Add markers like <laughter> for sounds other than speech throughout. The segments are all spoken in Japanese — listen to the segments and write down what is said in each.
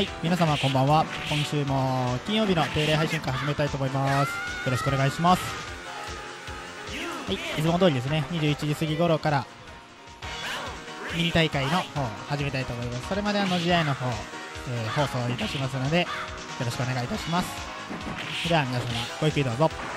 はい、皆様こんばんは。今週も金曜日の定例配信会始めたいと思います。よろしくお願いします。はい、いつも通りですね、21時過ぎ頃からミニ大会の方を始めたいと思います。それまであの試合の方、えー放送いたしますので、よろしくお願いいたします。それでは皆様、ごゆっくりどうぞ。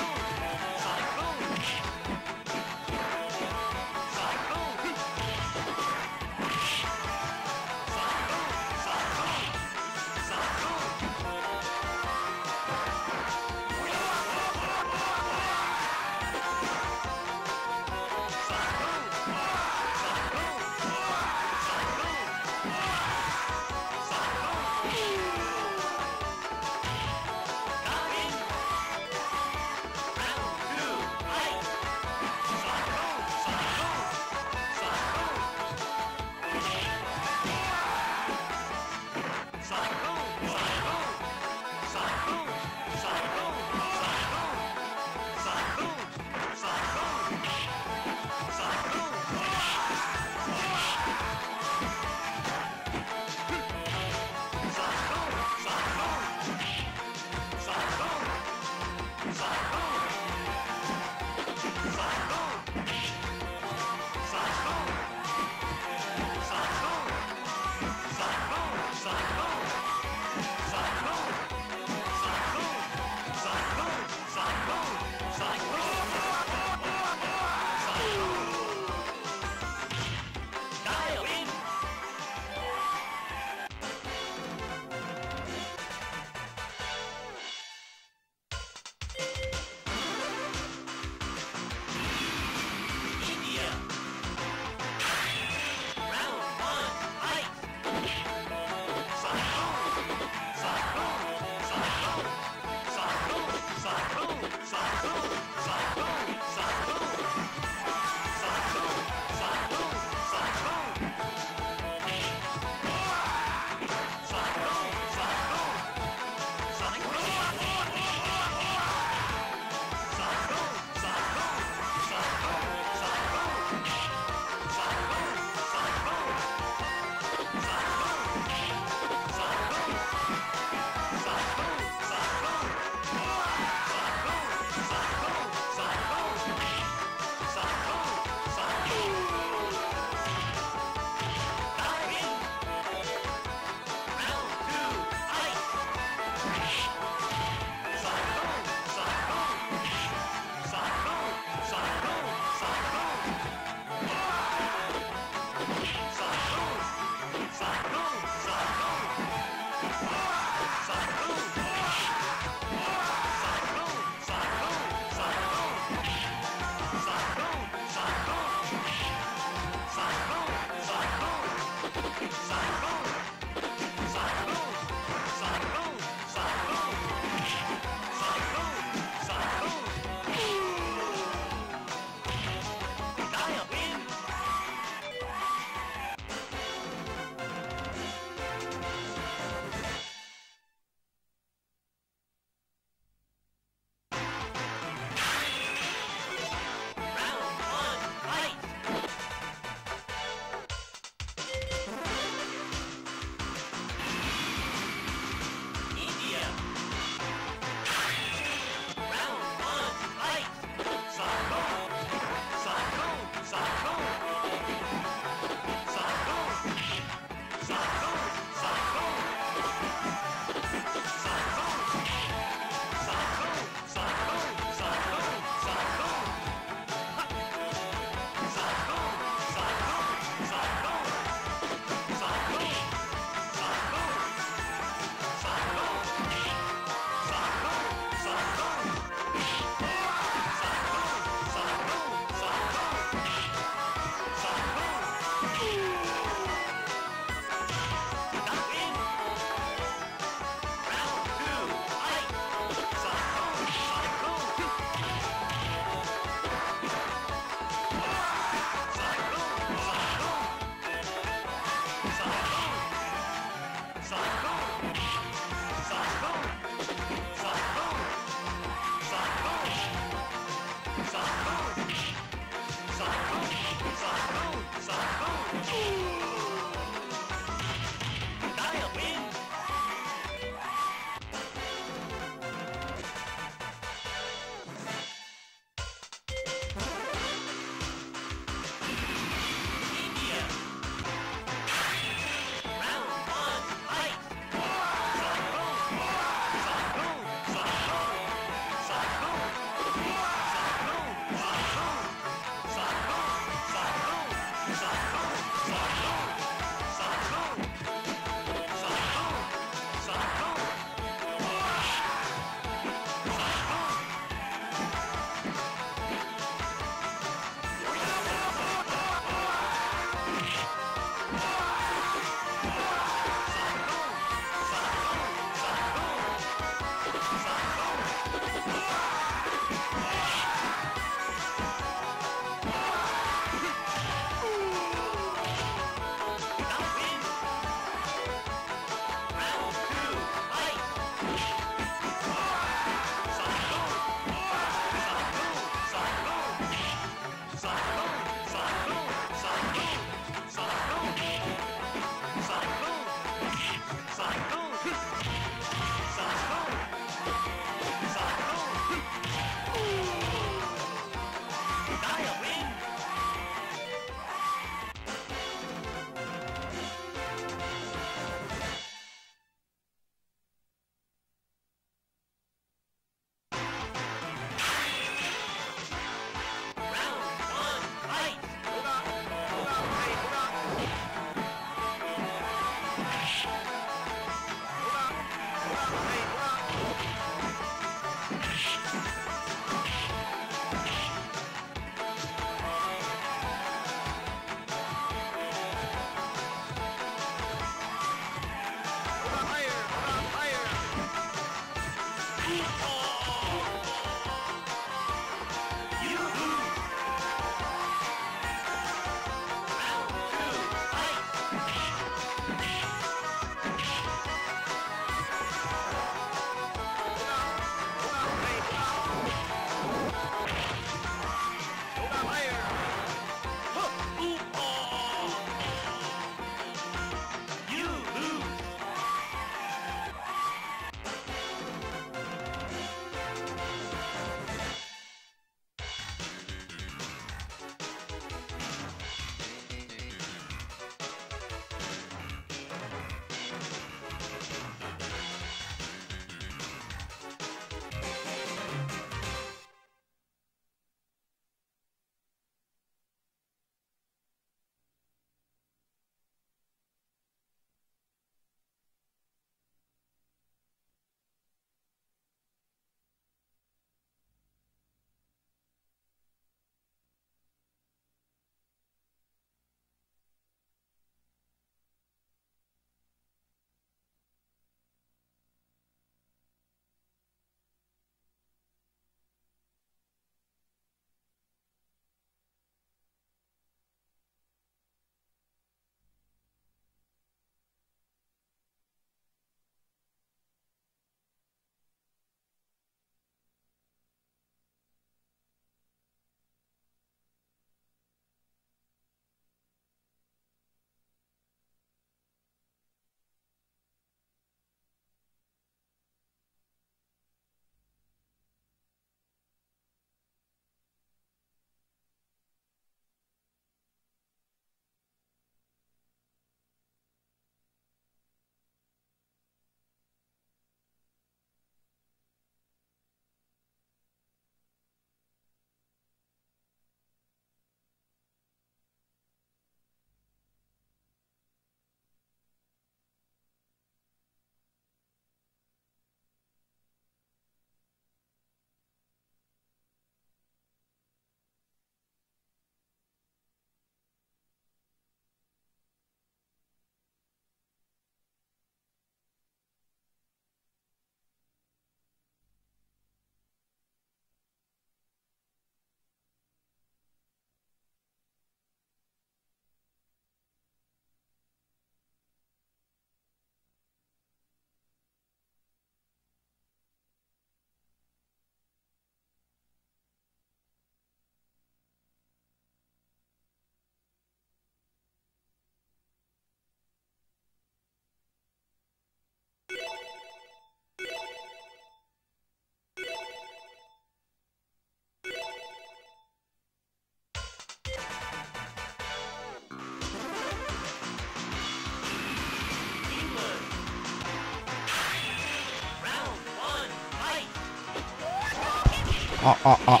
あああ。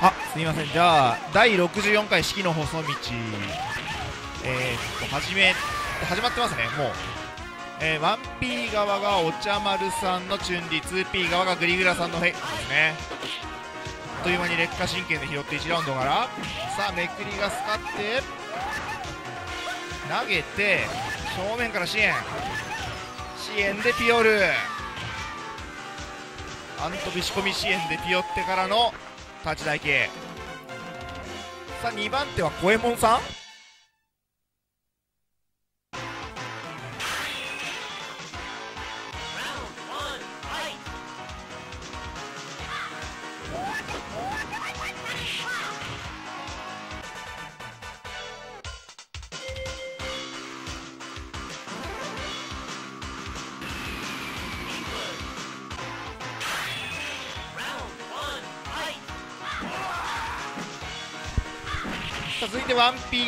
あすみません。じゃあ第64回四季の細道。えー、っと始め始まってますねもう。えー、1P 側がお茶丸さんのチュンリ 2P 側がグリグラさんのフェイですね。あっという間に劣化神経で拾って1ラウンドから。さあめくりがスカって投げて正面から支援。支援でピオル。アントビ仕込み支援でピヨってからの立ち台形。さあ2番手は小右衛門さん。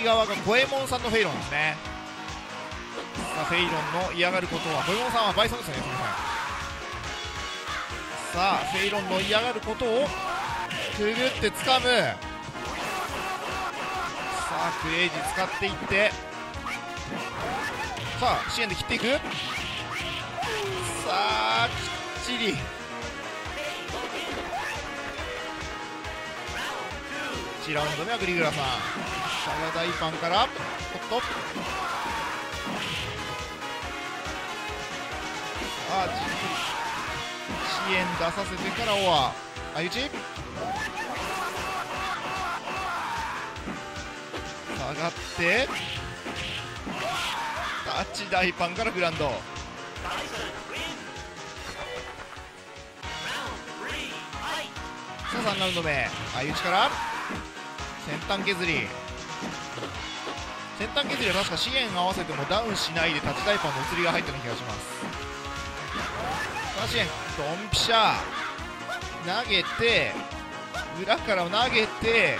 側が五右衛門さんのフェイロンですね。さあフェイロンの嫌がることは五右衛門さんはバイソンですねすみません。さあフェイロンの嫌がることをくぐって掴む。さあクレイジー使っていって。さあ支援で切っていく。さあきっちり。1ラウンド目はグリグラさん。シャガ大パンからおっと。さあじっくり支援出させてからオア。相打ち下がって。タッチ大パンからグランド。さあ3ラウンド目。相打ちから。先端削り。先端削りは確か支援合わせてもダウンしないでタッチダイパンの移りが入ったような気がします。さあ支援ドンピシャ。投げて裏から投げて。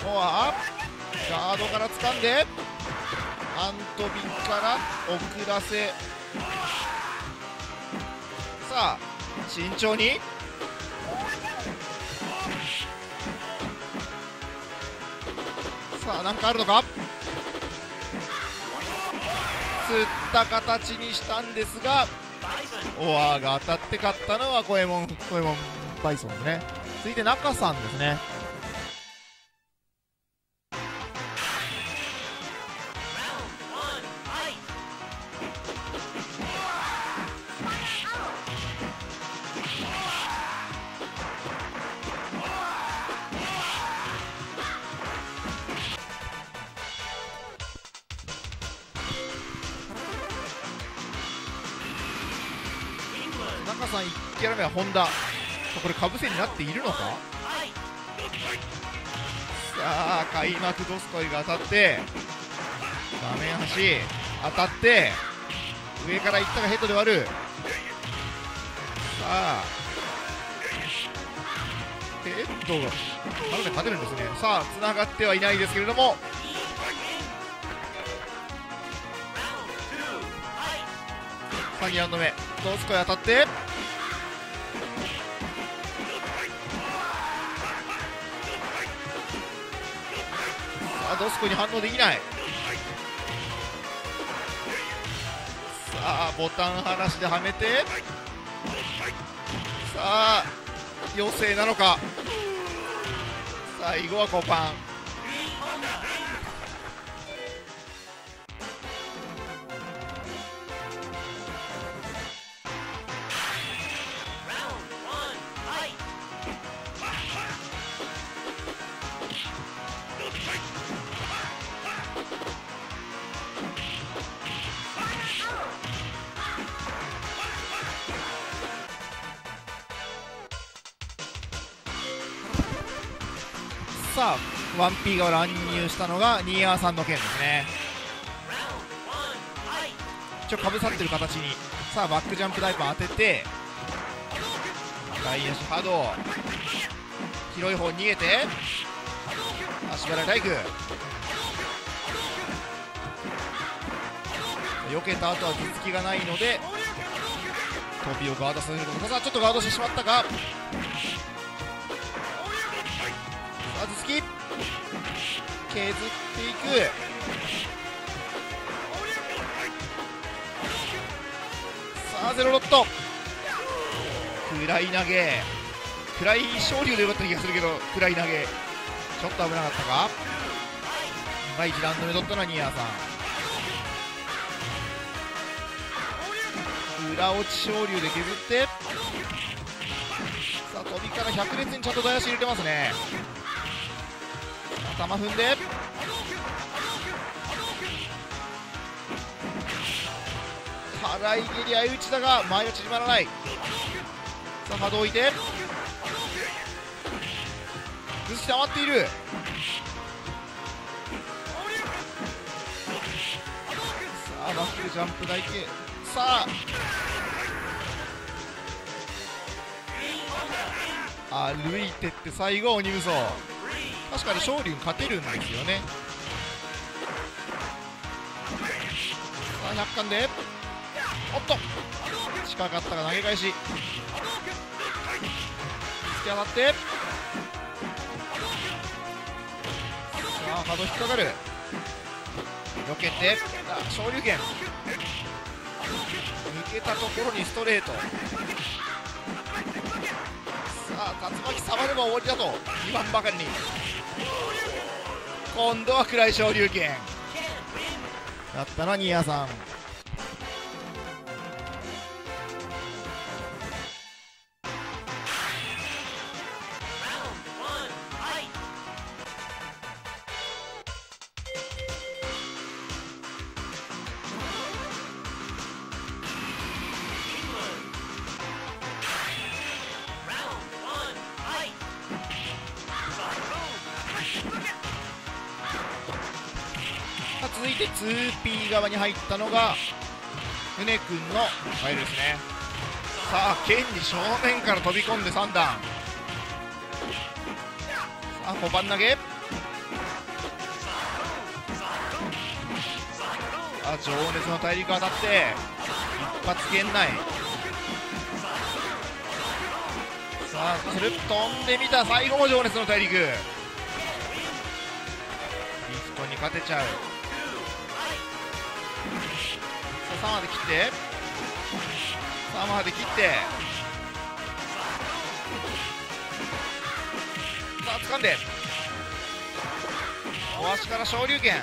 フォアガードから掴んで。アントビから遅らせ。さあ慎重に。何かあるのか？釣った形にしたんですがオアーが当たって勝ったのは五右衛門五右衛門バイソンですね。続いて中さんですね。かぶせになっているのか？さあ開幕ドスコイが当たって画面端当たって上から行ったがヘッドで割る。さあヘッドがまだ勝てるんですね。さあ繋がってはいないですけれども。さあ2ラウンド目ドスコイ当たって。さあドスコに反応できない。さあボタン離しではめて。さあ妖精なのか。最後はコパン。1P が乱入したのがニーアーさんの件ですね。一応かぶさってる形に。さあバックジャンプダイパー当てて外野手波動広い方逃げて足払い大工。避けた後は頭突きがないので飛びをガードさせることさあちょっとガードしてしまったが削っていく。さあゼロロット。暗い投げ。暗い昇竜でよかった気がするけど暗い投げ。ちょっと危なかったか？第1ラウンド目取ったのはニアさん。裏落ち昇竜で削って。さあ飛びから百列にちゃんと台足入れてますね。頭踏んで。払い蹴り相打ちだが前は縮まらない。さあ波動置いて。崩して余っている。さあバックジャンプ台形。さあ。歩いてって最後鬼武装確かに勝利に勝てるんですよね。さあ100巻で。おっと。近かったが投げ返し。突き当たって。さあ波動引っかかる。避けて。あ昇竜拳。抜けたところにストレート。さあ竜巻触れば終わりだと。言わんばかりに今度は暗い昇竜拳。だったのは新谷さん。ったのが宗君のファイルですね。さあ剣に正面から飛び込んで3段。さあ小判投げ。あ情熱の大陸当たって一発圏内。さあくるっ飛んでみた。最後も情熱の大陸。リフトに勝てちゃう。さあ3まで切って。3まで切って。さあ掴んで。お足から昇竜拳。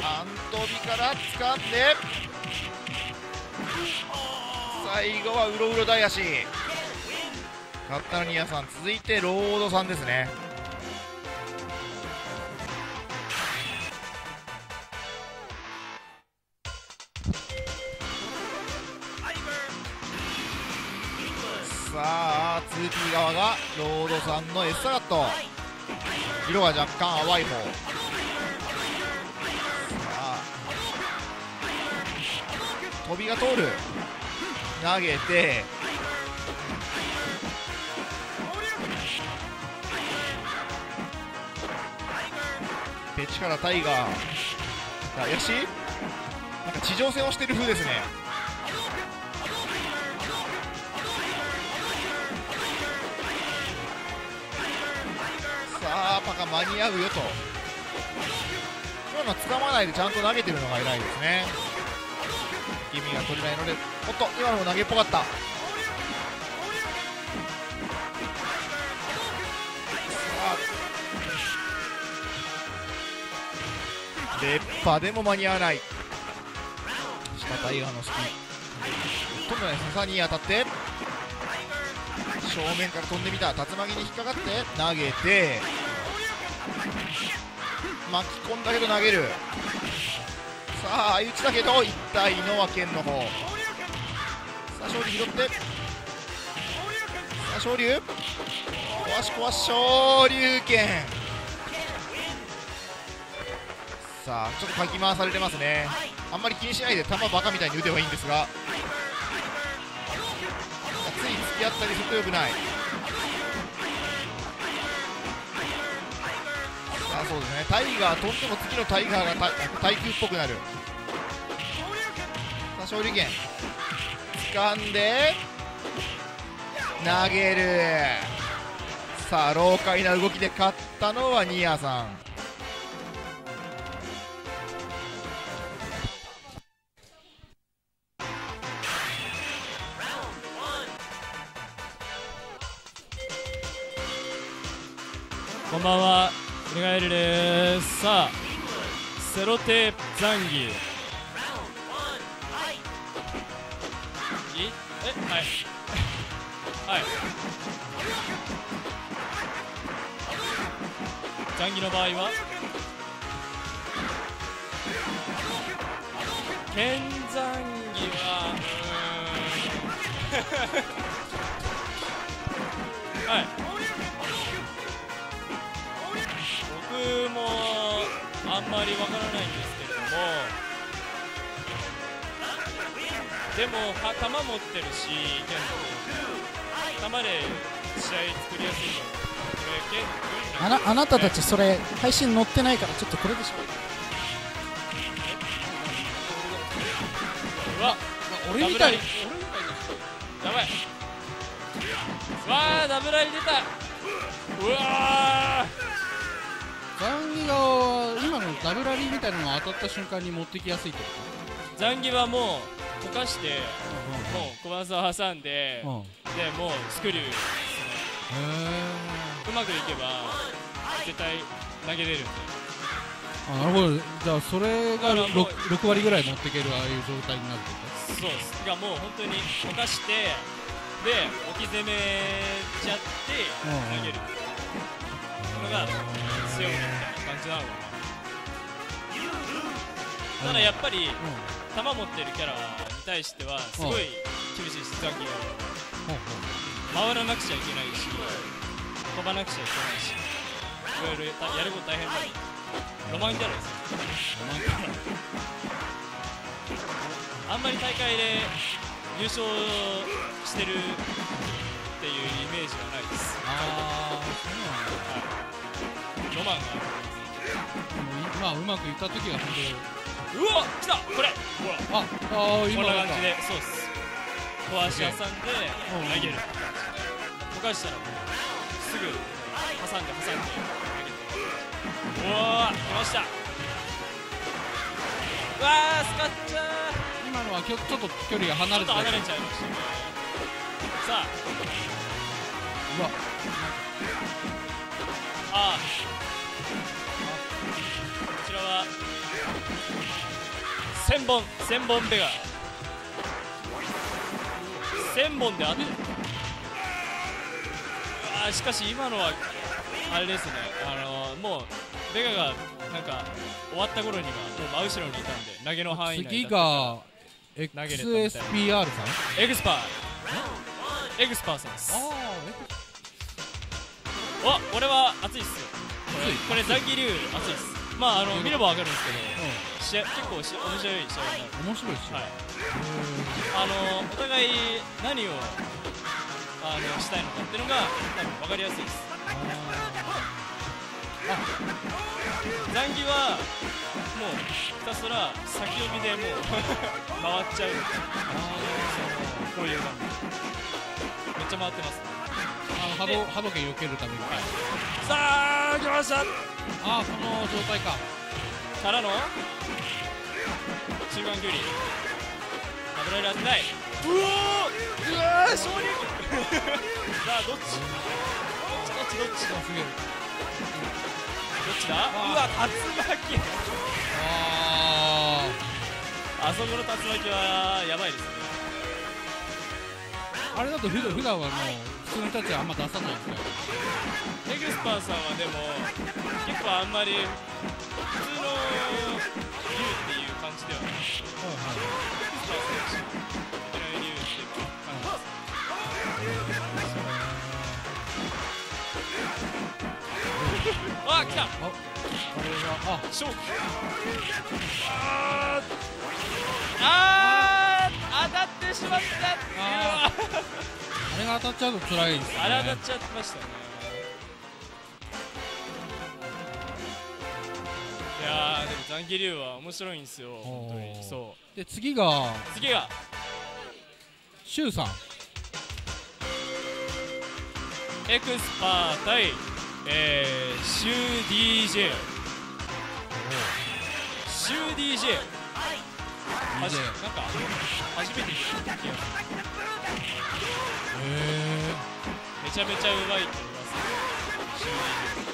半飛びから掴んで。最後はうろうろ大足。勝ったのニアさん続いてロードさんですね。2P 側がロードさんの S サガット。色は若干淡い方。さあ飛びが通る。投げて。ペチからタイガー。あやしなんか地上戦をしてる風ですね。間に合うよと。今のは掴まないでちゃんと投げてるのが偉いですね。意味が取れないので。おっと今のも投げっぽかった。さあ。レッパでも間に合わない。下タイガーのスキー飛んでない笹に当たって。正面から飛んでみた。竜巻に引っかかって。投げて。巻き込んだけど投げる。さあ相打ちだけど一体のは剣の方。さあ勝利拾って。さあ昇竜壊し壊し昇竜拳さあちょっとかき回されてますね。あんまり気にしないで球バカみたいに打てばいいんですが。つい付き合ったりするとよくない。そうですね。タイガー飛んでも次のタイガーがた対空っぽくなる。さあ勝利権掴んで投げる。さあ老快な動きで勝ったのはニアさん。こんばんは、ウルガエルです。さあ、セロテープザンギ。え、はい。はい。ザンギの場合はケンザンギは、うーん。はい。もあんまりわからないんですけれどもでもは球持ってるし剣道球で試合作りやすいとこれ剣あなあなたたちそれ配信載ってないからちょっとこれでしょ。うわ。俺みたい。ダやばい。わあダブラリ出た。うわザンギが今のダブラリーみたいなのが当たった瞬間に持ってきやすいってこーザンギはもう溶かしてともう小技を挟んでうん。うんでもうスクリューですねへうまくいけば絶対投げれるんで。あなるほど。じゃあそれがだからもう 6, 6割ぐらい持っていけるああいう状態になるってこそうです。がもう本当に溶かしてで置き攻めちゃってうん投げるのが強いみたいな感じなのかな。ただやっぱりと球持ってるキャラに対してはすごい厳しいしザンギがうんほう回らなくちゃいけないし飛ばなくちゃいけないしいろいろたやること大変だロマンキャラ。ですよあんまり大会で優勝してるっていうイメージはないです。あロマンがでも今うまくいった時は本うわ来たこれ。ほら当あああこん今な感じでそうっす。小足挟んでうん投げる。溶かしたらもうすぐ挟んで挟んで投げるうわー来ました。うわースカッチャー。今のはきょちょっと距離が離れてちょっと離れちゃいました。ねさあ。うわ。ああは千本千本ベガ千本で当てる。あーしかし今のはあれですね。あのもうベガがなんか終わった頃にはもう真後ろにいたんで投げの範囲内次が XSPR さん？エグスパー。エグスパーさんです。あわ俺は熱いっす。よこれ残機流熱いっすまああの見ればわかるんですけどあ試合結構し面白い試合になる。うん面白いっしょはい。あのお互い何をあのしたいのかっていうのが多分分かりやすいです。残機はもうひたすら先読みでもう <laughs> 回っちゃう。こういう感じ。めっちゃ回ってますあの波動波動拳避けるために。さあ来ました。ああこの状態か。からの中間距離。ダブルライラー当てない。うおーうわー勝利。<laughs> さあどっち？どっちどっちどっちどっすげえちだうわ竜巻。ああそこの竜巻はやばいですねああれだと普段普段はもう普通の人た。ちはあんま出さないんですよエグスパーさんはでも結構あんまり普通の竜っていう感じではないエグスパー選手いきなり竜っていう感じですあ来た。ああれがあ。勝負あー。あー当たってしまったああれが当たっちゃうと辛いですねあれ当たっちゃってましたねいやでも残機流は面白いんですよ。本当に。おーそで次が次がシュウさん。エクスパー対えー、シュー DJ シュー DJ はじ DJ なんか初めて聞いた気がするへえめちゃめちゃうまいって言いますシュー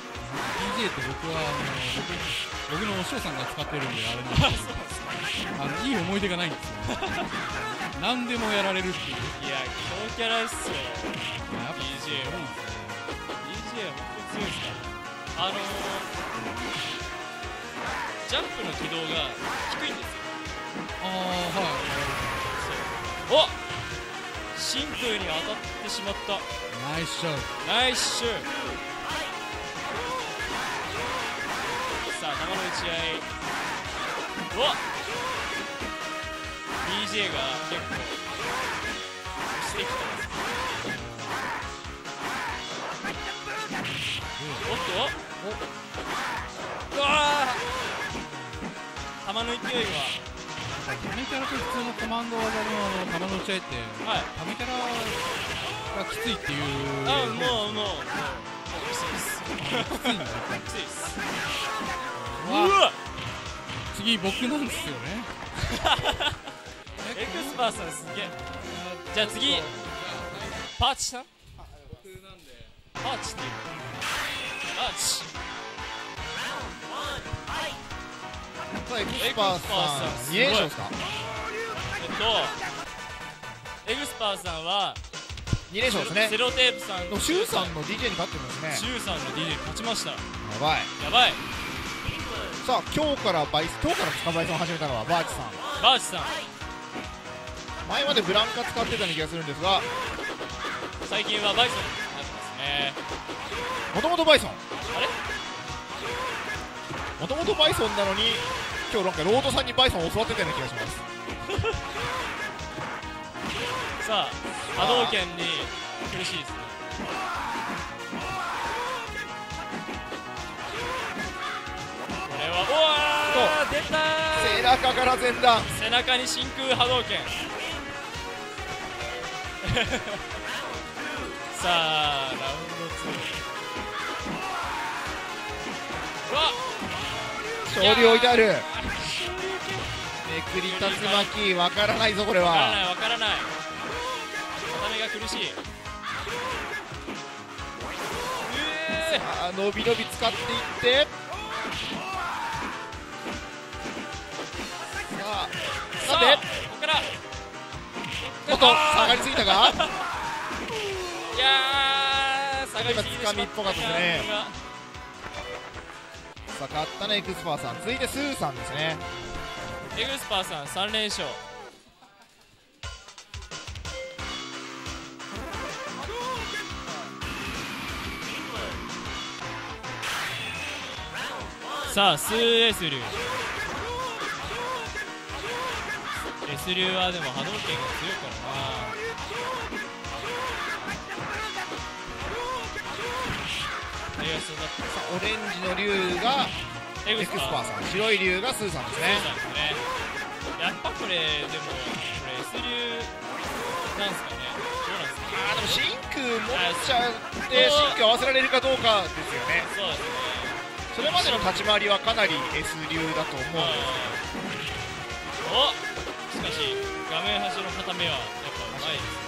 DJ って僕はあの僕僕のお師匠さんが使ってるんであれなんですけどあのいい思い出がないんですよ何でもやられるっていういや強キャラっすよ DJ はすごいん DJ は本当に強いですからあのー、ジャンプの軌道が低いんですよ。ああはお真空に当たってしまった。いナイスショー。ナイスシュー。さあ球の打ち合い。お DJ が結構押してきてますおっと。うわー。球の勢いタメキャラと普通のコマンド技のあの球の打ち合いってはいタメキャラがきついっていうあもうもうもうもうきついですきついんだやっぱりきついですうわわ次僕なんですよねエクスパーさんすげえじゃあ次パーチさんパーチっていうパーチエクスパーさん2連勝ですか？えっとエクスパーさんは2連勝ですね。セロテープさん。でもシュウさんの DJ に勝ってるんですね。シュウさんの DJ に勝ちました。やばい。やばい。さあ今日からバイス今日から使うバイソンを始めたのはバーチさん。バーチさん。前までブランカ使ってたような気がするんですが。最近はバイソンになってますね。もともとバイソン？あれ？もともとバイソンなのに今日なんかロードさんにバイソンを教わってたような気がします。<laughs> さあ波動拳に苦しいですね。これはおわー出た背中から前段。ー背中に真空波動拳。<laughs> さあラウンド2うわ勝利を置いてあるめくり竜巻わからないぞこれわからなはいわからない。が苦しい。さあ伸び伸び使っていって。さあさあなんでここから。ちょっと下がりすぎたか？いやー下がりすぎてしま今掴みっぽかったですねさあ勝ったのはエクスパーさん続いてスーさんですね。エグスパーさん3連勝。さあスーエス流 S 流はでも波動拳が強いからな。オレンジの竜がたエクススパーさん白い竜がスーさんですね。やっぱこれでもこれ S 流なんですかあーでも真空持っちゃって真空合わせられるかどうかですよね。そうですね。それまでの立ち回りはかなり S 流だと思う。おしかし画面端の片目はやっぱうまいですね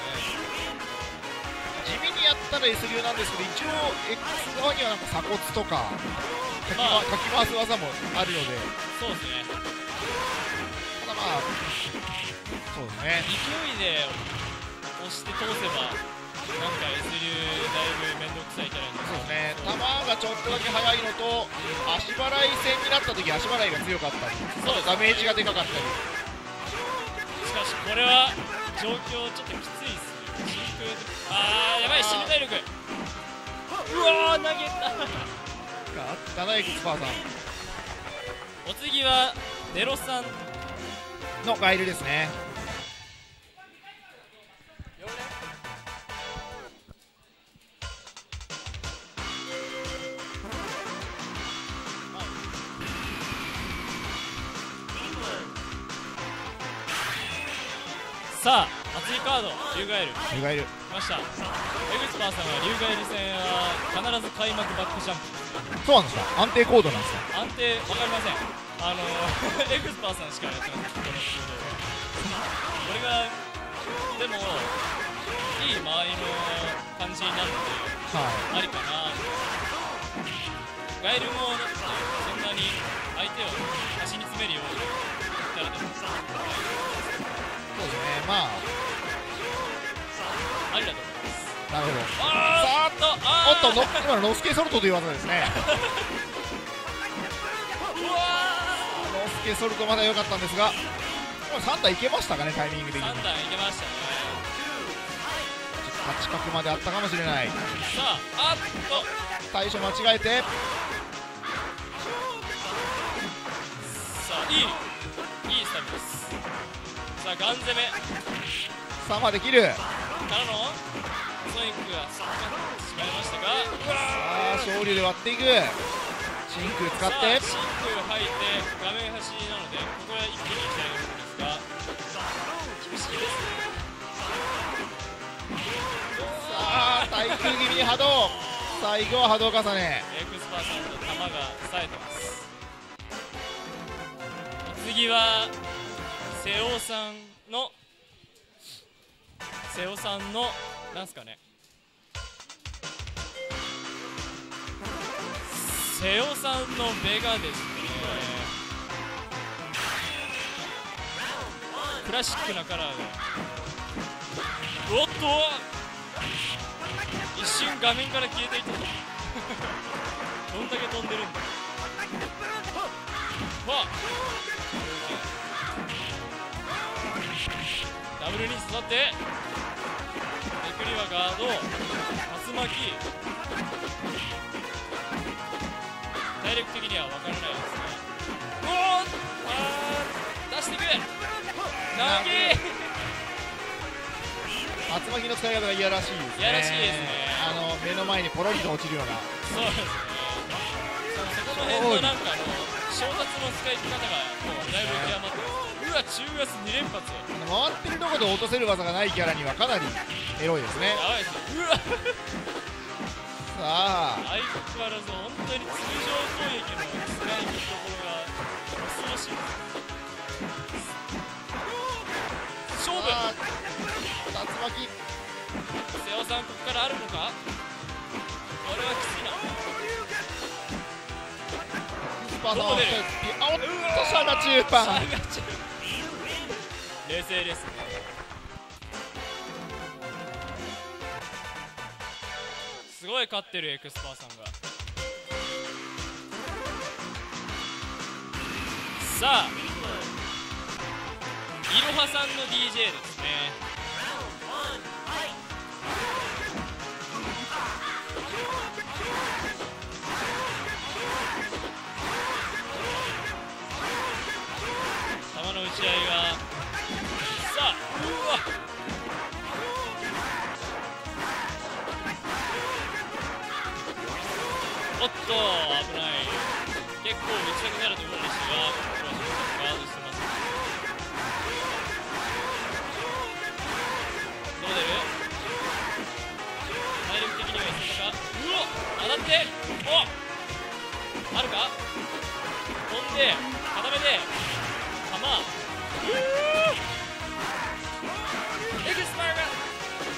地味にやったら S 流なんですけど一応 X 側にはなんか鎖骨とかかき,、まあ。かき回す技もあるので。そうですね。ただまあそうですね。勢いで押して通せばなんか S 流だいぶ面倒くさいキャラですね。球がちょっとだけ速いのと足払い戦になった時足払いが強かったりそうダメージがでかかったり。しかしこれは状況ちょっときつあーやばい死ぬ体力。うわ投げた。7スパーさんお次はネロさん。のガイルですね。さあ熱いカード。ユガエルユガエルました。エグスパーさんはリュウガエル戦は必ず開幕バックジャンプそうなんですか。安定コードなんですか。安定わかりません。あのエグスパーさんしかやってませんこの行動これがでもいい間合いの感じになるのではありかな。ガエルもだってそんなに相手を端に詰めるようなキャラでも。いそうですね。まありだと思います。あなるほど。あーっとおあっとの今のノスケソルトという技ですね。うわノスケソルトまだ良かったんですが。3台いけましたかねタイミング的ーに。3段いけましたね。8角まであったかもしれない。さああっと。対処間違えて。さあいいいいスタイルです。さあガン攻めさあまできる。からのソニックがしまいましたが。さあ勝利で割っていく。真空使って。真空吐いて画面端なのでここは一気にいきたいところですが厳しいですねさあ対空気味に波動。最後は波動重ね。エクスパーさんの球が冴えてます。次は瀬尾さんの瀬尾さんのなんすかね。瀬尾さんのベガですねクラシックなカラーがおっと一瞬画面から消えていった。<laughs> どんだけ飛んでるんだ。わあルに育ってめくりはガード竜巻。体力的には分からないですね。おーあー出していく投げ竜巻の使い方がいやらしいですね。いやらしいですね。あの目の前にポロリと落ちるような。そうですね。そこの辺のなんかあの衝突の使い方がもうだいぶ極まってますうわ中ガス2連発。や回ってるところで落とせる技がないキャラにはかなりエロいですね。ばいですうわ。さあ。相変わらず本当に通常攻撃の使い道ところが恐ろしい勝負。竜巻。瀬尾さんここからあるのか？これはきついな。スパーさんあおっとシャナ中盤さあ冷静ですね。すごい勝ってるエクスパーさんが。さあいろはさんの DJ ですね。球の打ち合いがおっと危ない。結構打ちたくなるところでしたがこれはちょっとガードしてますどう出る体力的にはいけたか？うわ当たって。おあるか？飛んで固めで弾。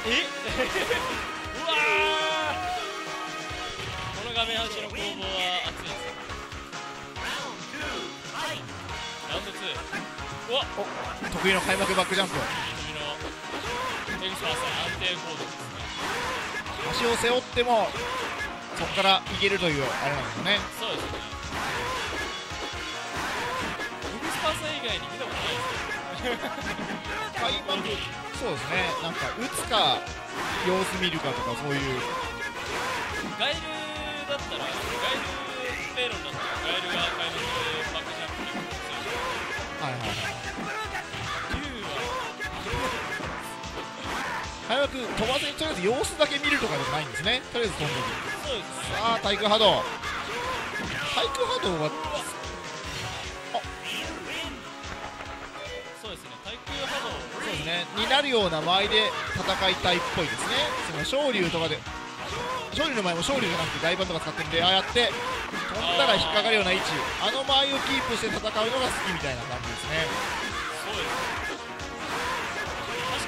え？<laughs> うわー。この画面端の攻防は熱いです。ねラウンド2うわ。得意の開幕バックジャンプ。次のエクスパーさん安定コードですね足を背負ってもそこからいけるというあれなんですよね。そうですね。エクスパーさん以外に見たことないですよ開幕そうですね。なんか打つか様子見るかとかそういう。ガイルだったらガイルペイロンだったらガイルが開幕でバックジャンプ結構強いはいはい。はい竜は開幕飛ばずにとりあえず様子だけ見るとかじゃないんですね。とりあえず飛んでいく。そうですね。さあ対空波動対空波動はですねになるような間合いで戦いたいっぽいですね。その昇竜とかで昇竜の前も昇竜じゃなくて大パンとか使ってるんでああやって飛んだら引っかかるような位置あの間合いをキープして戦うのが好きみたいな感じですね。そうです。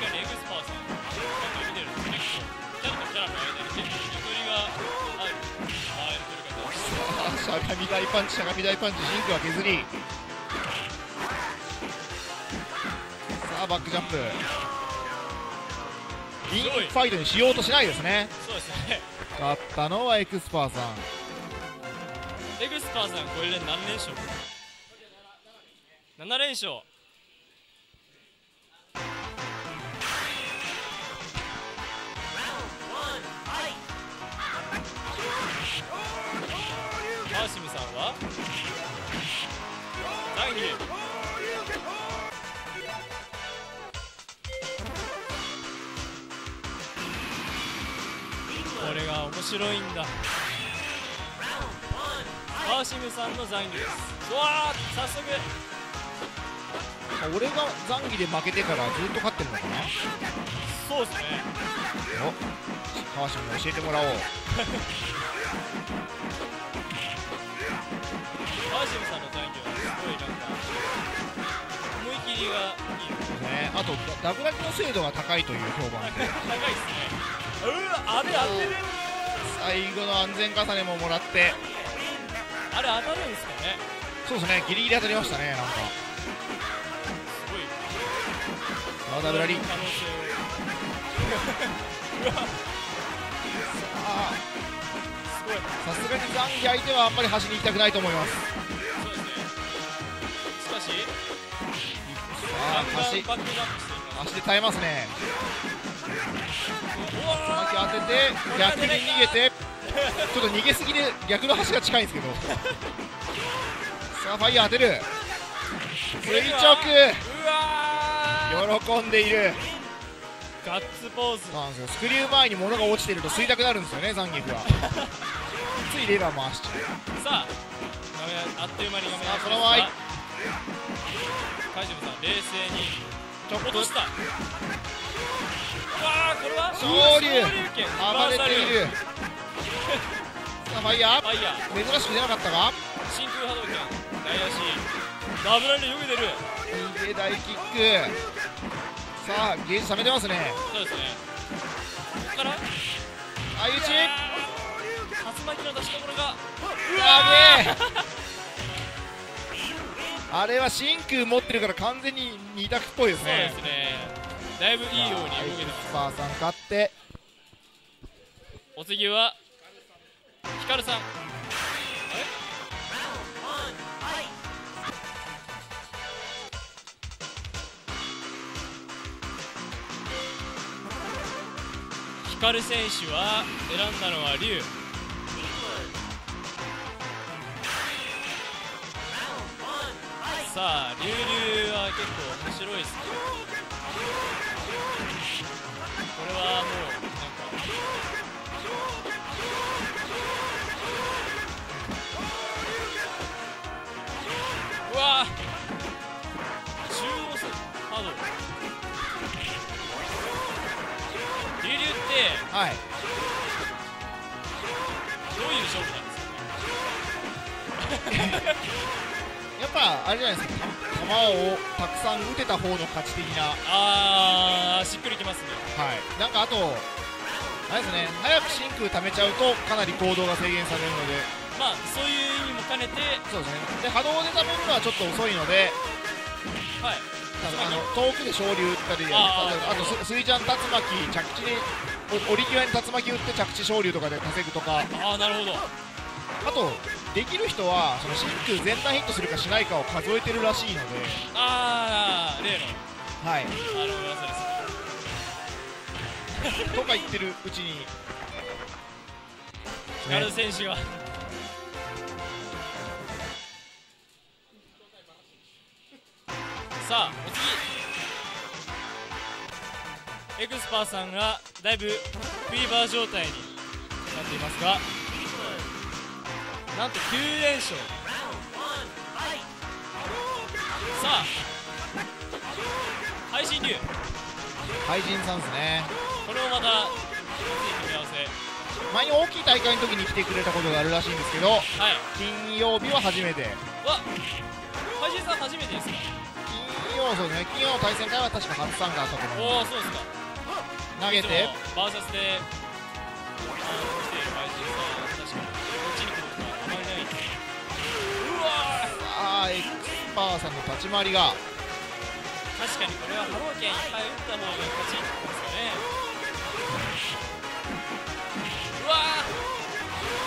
確かにエクスパーさんなんか見てると結構キャラとキャラの間に結構ゆとりがある。ああいう取り方さあしゃがみ大パンチしゃがみ大パンチシンクは削りあバックジャンプ。リングファイトにしようとしないですね。そうですね。勝ったのはエクスパーさん。エクスパーさんこれで何連勝 ?7 連勝。川島さんは？第2これが面白いんだ。川島さんの残機です。うわー早速。俺がザンギで負けてからずっと勝ってるのかな？そうですね。お川島に教えてもらおう。川島さんの残機はすごいなんか思い切りがいいよ。ねあとダダブラキの精度が高いという評判で。高いっすねあれ当てれる最後の安全重ねももらって。あれ当たるんですかね。そうですねギリギリ当たりましたねなんか。すごい。あダブラリ可能性あす。ごい。さすがにザンギ相手はあんまり端に行きたくないと思います。そうですねしかし。あガンガン足足で耐えますね当てて逆に逃げて。ちょっと逃げすぎで逆の端が近いんですけど。さあファイヤー当てる。垂直うわ喜んでいる。ーガッツポーズ。なんですよ。スクリュー前に物が落ちてると吸いたくなるんですよねザンギフは。<laughs> ついレバー回しちゃう。さああっという間に画面さあそのままいカイジムさん冷静に。ちょっと落とした昇竜うわ昇竜拳暴れている。さあファイヤー。ー。珍しく出なかったが真空波動拳。大足ダブラリよく出る。逃げ大キック。さあゲージ冷めてますね。そうですね。ここから相打ち竜巻の出し所が。うわあれは真空持ってるから完全に二択っぽいですそうでねすねだいぶいいように動けてますスパーさん勝って。お次はヒカルさん。ヒカル選手は選んだのは龍。さあ龍龍は結構面白いですねはもうなんかうわ中央線ハード流流ってはいどういう勝負なんですかねやっぱあれじゃないですかをたくさん打てた方の勝ち的な。あーしっくりきますね。はい。なんかあとあれですね早く真空溜めちゃうとかなり行動が制限されるので。まあそういう意味も兼ねて。そうですね。で波動で溜めるのはちょっと遅いので。はい。あの遠くで昇竜打ったりあとススイちゃん竜巻着地にお折り際に竜巻打って着地昇竜とかで稼ぐとか。ああなるほど。あとできる人はその真空全体ヒットするかしないかを数えてるらしいので。ああ例の。はい。あの噂です。とか言ってるうちに。ヒカル選手がさあお次。エクスパーさんがだいぶフィーバー状態になっていますがなんと9連勝。さあ配信流怪人さんですね。これもまた組み合わせ。前に大きい大会の時に来てくれたことがあるらしいんですけどはい。金曜日は初めて。わ怪人さん初めてですか？金曜そうね。金曜の対戦会は確か初参加だったと思うおおそうですか。投げて。バーサスで来てさあエクスパーさんの立ち回りが。ー確かにこれは波動拳いっぱい打った方が勝ちですかね。うわエ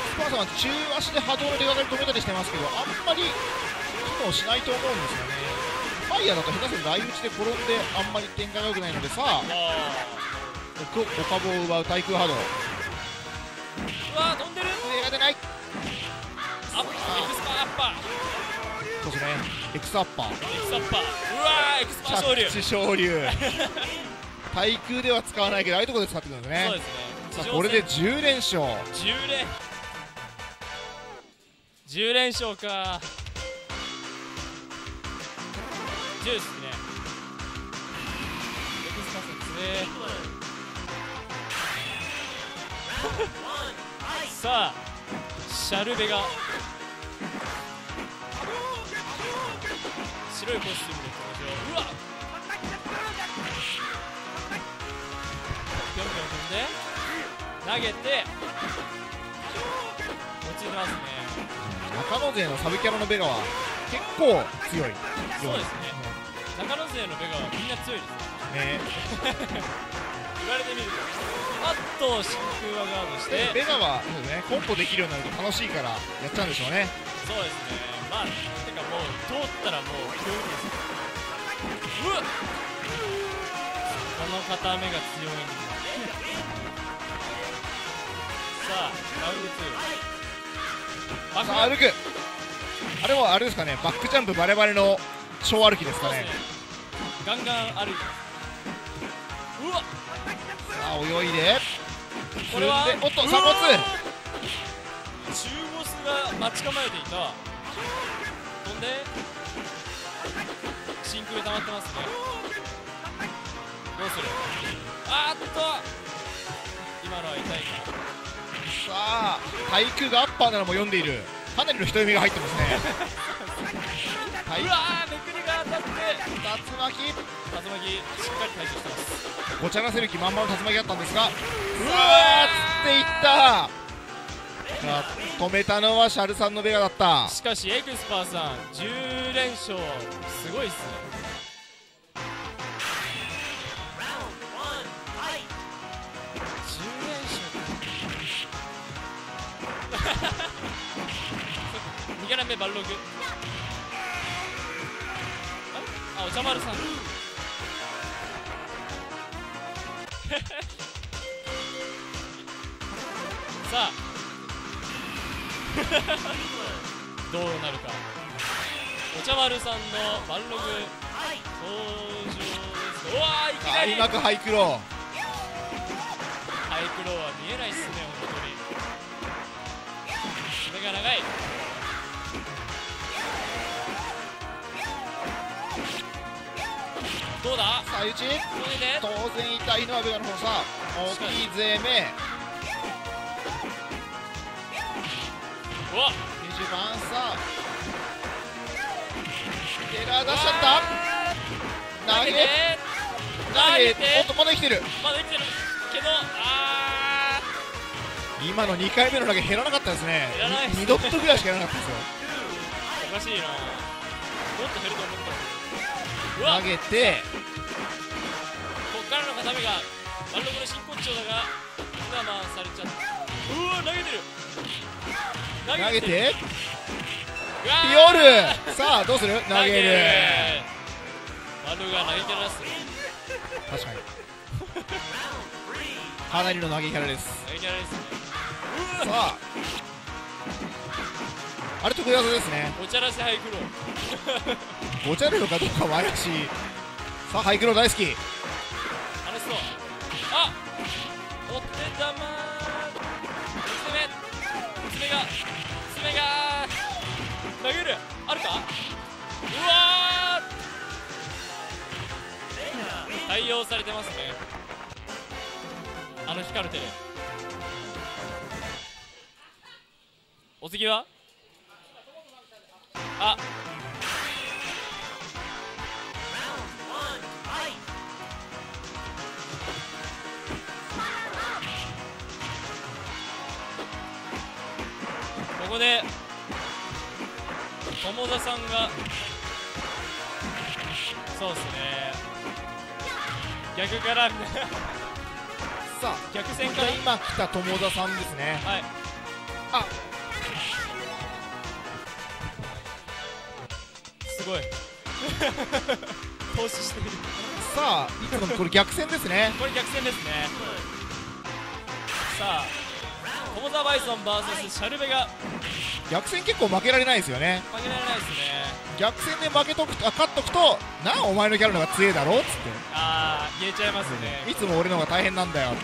クスパーさんは中足で波動の出方に止めたりしてますけどあんまり機能しないと思うんですよね。ファイヤーだと下手すると相打ちで転んであんまり展開が良くないのでさあおお株を奪う対空波動ーうわー飛んでる。上が出ない。アッそうですねエクスアッパー。エクスアッパー。うわーエクスパー昇竜昇竜対空では使わないけどああいうところで使ってくるんですね。そうですね。さあこれで10連勝10連10連勝か。10ですね。エクスパスですね。<laughs> さあシャルベが白いコスチュームで登場うわっ。ぴょんぴょん飛んで投げて落ちてますね。中野勢のサブキャラのベガは結構強いそうですね。中野勢のベガはみんな強いです。ね。ね言われてみるとあっと真空はガードしてでベガはそうですねコンボできるようになると楽しいからやっちゃうんでしょうね。そうですね。まあもう通ったらもう強いですうわ。っこの片目が強いんださあラウンド2バさあ歩く。あれもあれですかね。バックジャンプバレバレの小歩きですかね。ねガンガン歩いてうわ。っさあ泳いで。これは？おっと鎖骨。ー中ボスが待ち構えていた飛んで。真空溜まってますね。どうする？あーっと。今のは痛いかさあ対空がアッパーなのも読んでいる。かなりの人読みが入ってますね。対 <laughs> 竜うわーめくりが当たって。巻。竜巻しっかり対処してます。ごちゃらせる気満々の竜巻だったんですがうわうーつっていった止めたのはシャルさんのベガだった。しかしエクスパーさん10連勝すごいっすね。10連勝2キャラ目バルログ。あれあお茶丸さん。<laughs> どうなるか。お茶丸さんのバンログ。登場。ですうわーいきなり。開幕ハイクロー。ハイクローは見えないっすね本当に。爪が長い。どうだ？さあ打ち。当然痛いのはベガの方さ。大きい勢目わ20番さあテラー出しちゃった。投げ投げて。投げ投げて。おっとまだ生きてる。まだ生きてる。けどあ今の2回目の投げ減らなかったですね。減らないですね。2ドットぐらいしか減らなかったですよ。ーおかしいな。もっと減ると思った。投げて。こっからの固めがバルログの真骨頂だが我慢されちゃった。うわ投げてる投投げて。ピオル。さあどうする？投げる。バルが投げキャラです確かに。かなりの投げキャラです。投げキャラですね。さあ。あれ得意技ですね。おちゃらせハイクロー。ごちゃるのかどうかは怪しい。さあハイクロー大好き。話すとあお手玉投げる。あるか？うわー。太採用されてますね。あの光る手でお次は？あ。ここで友田さんがそうですね。逆から。<laughs> さあ逆線から。今来た友田さんですね。はい。あ。すごい。投資してるさあいつものこれ逆戦ですね。これ逆戦ですね。さあ友沢バイソン VS シャルベが逆戦結構負けられないですよね。負けられないですね。逆戦で負けとくとあ勝っとくとなあお前のキャラの方が強えだろっつっああ言えちゃいますね。ていつも俺の方が大変なんだよって。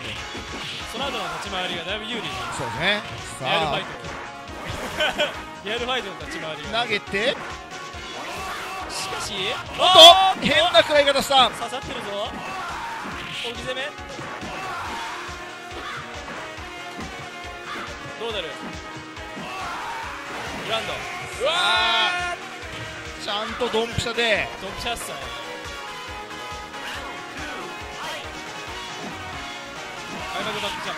その後の立ち回りがだいぶ有利に。そうですね。リアルファイさト。リアルファイトの立ち回り投げて。しかしおっおと変な食らい方した。刺さってるぞ。置き攻め。どうなる？グランド。うわちゃんとドンピシャで。ードンピシャっすね開幕バックジャン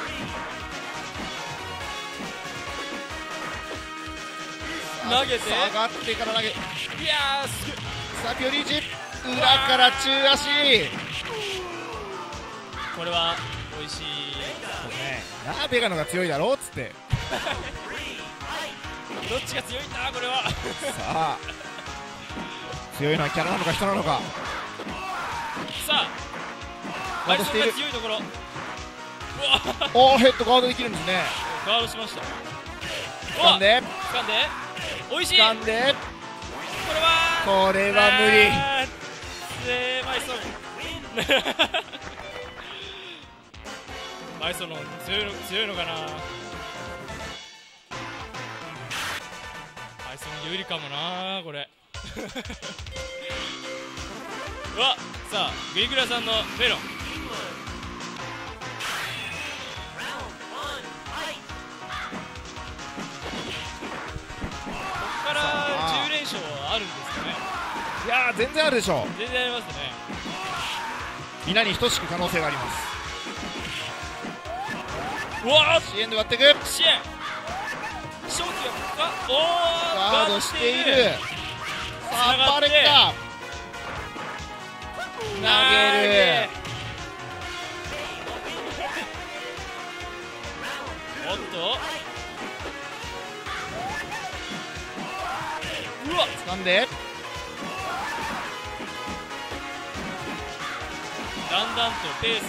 プ投げて。下がってから投げいやーすさあピオリーチ裏から中足。これは美味しい。ね。なあベガの方が強いだろっつって <laughs> どっちが強いんだこれは。<laughs> さあ強いのはキャラなのか人なのか。さあが強いところ。おおヘッドガードできるんですね。ガードしました。掴んで。掴んで。美味しい。こ掴んで。れは。これは無理。あーえーバイソン。<laughs> バイソンの強いの強いのかなイソン有利かもなこれ。<laughs> うわさあグリグラさんのメロン。ここから10連勝はあるんですかね。いやー全然あるでしょ。う全然ありますね。皆に等しく可能性があります。うわ支援で割っていく。ー支援勝機がかおーガードしている。さあバレッカ投げる。おっと。うわ掴んでだんだんとペースが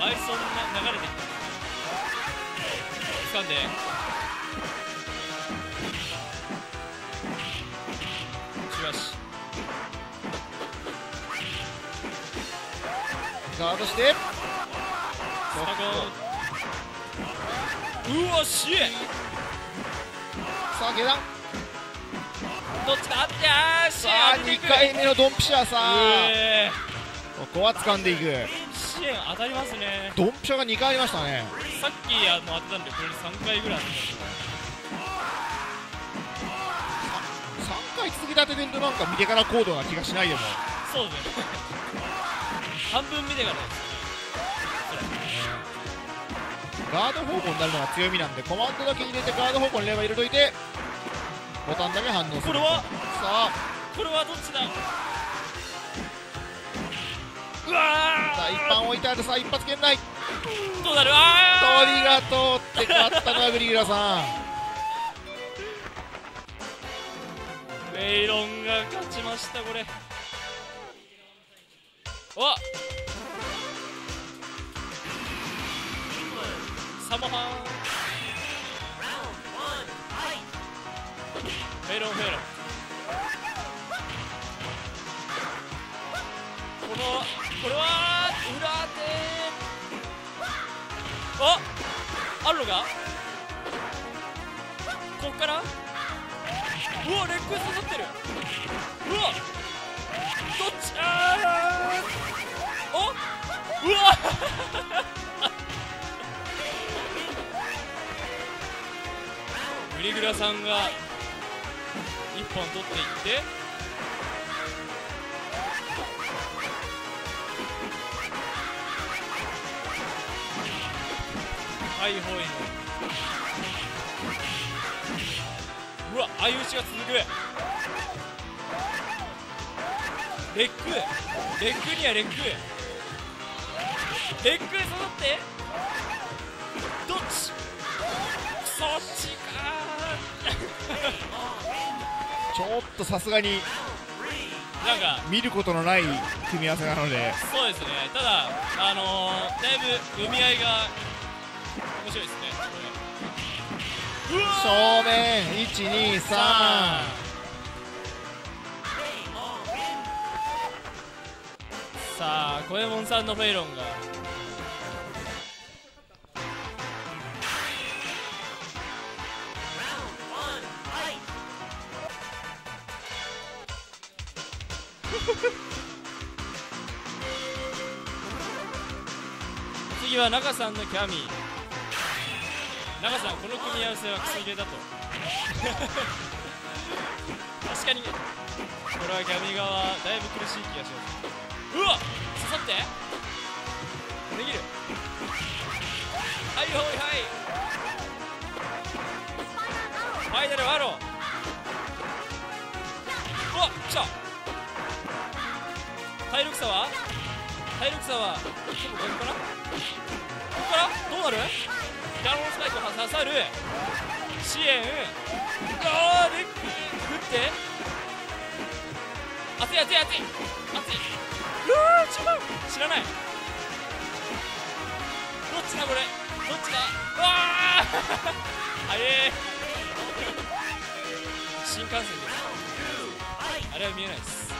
バイソンが流れてきた。掴んでしかしガードして。うわしえさあ下段。どっちかあってさあ2援当てていく回目のドンピシャさあ。えここは掴んでいく。ー支援当たりますね。ドンピシャが2回ありましたね。さっきあの当てたんでこれ3回ぐらい当て3回続けて当ててるとなんか見てから高度な気がしないでも。たそうですね。半分見てからですガード方向になるのが強みなんでコマンドだけ入れてガード方向にレバー入れといてボタンだけ反応する。これは？さあ。これはどっちだ？うわさあ一般置いてある。さあ一発圏内。ーどうなる？あ鳥が通って勝ったのはグリグラさんメイロンが勝ちましたこれ。わサモハン。メイロンメイロン。このこれは裏手ああるのかこっから？うわレックス刺さってる。うわどっちあーおうわ。<laughs> グリグラさんが1本取っていって。はいほいうわ相打ちが続く。レッグレッグにはレッグレッグで育って。どっち？そっちか。<laughs> ちょっとさすがに。なんか。見ることのない組み合わせなので。そうですね。ただあのー、だいぶ読み合いが面白いですね正面123さあ小右衛門さんのフェイロンが。次は中さんのキャミー中さんこの組み合わせは薬入れだと。<laughs> 確かに。これはキャミ側だいぶ苦しい気がします。うわ刺さって。できる。はいはいはい。ファイナルワロー。うわ来た。体力差は？体力差は？結構ここかなここから？どうなる？ダウンスパイクを刺さる。支援あーで打って。熱い熱い熱い。熱い。うわー違う。知らない。どっちだこれ？どっちだ？うわー。<laughs> 早え新幹線です。あれは見えないです。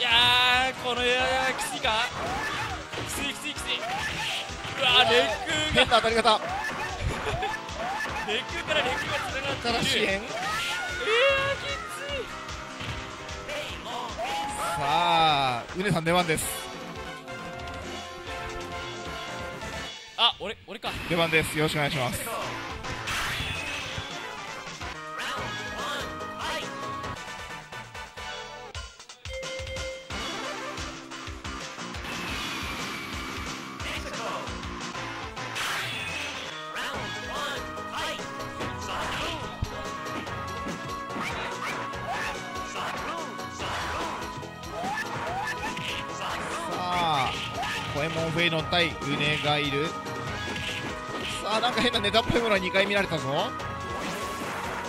いやーこのエアきついか？きついきついきつい。うわーレッグ変な当たり方。がレッグからレッグがつながっている。から支援いやーきつい。さあうねさん出番です。あ俺俺か。出番です。よろしくお願いしますンフェイノン対ウネがいるさあなんか変なネタっぽいものが2回見られたぞ。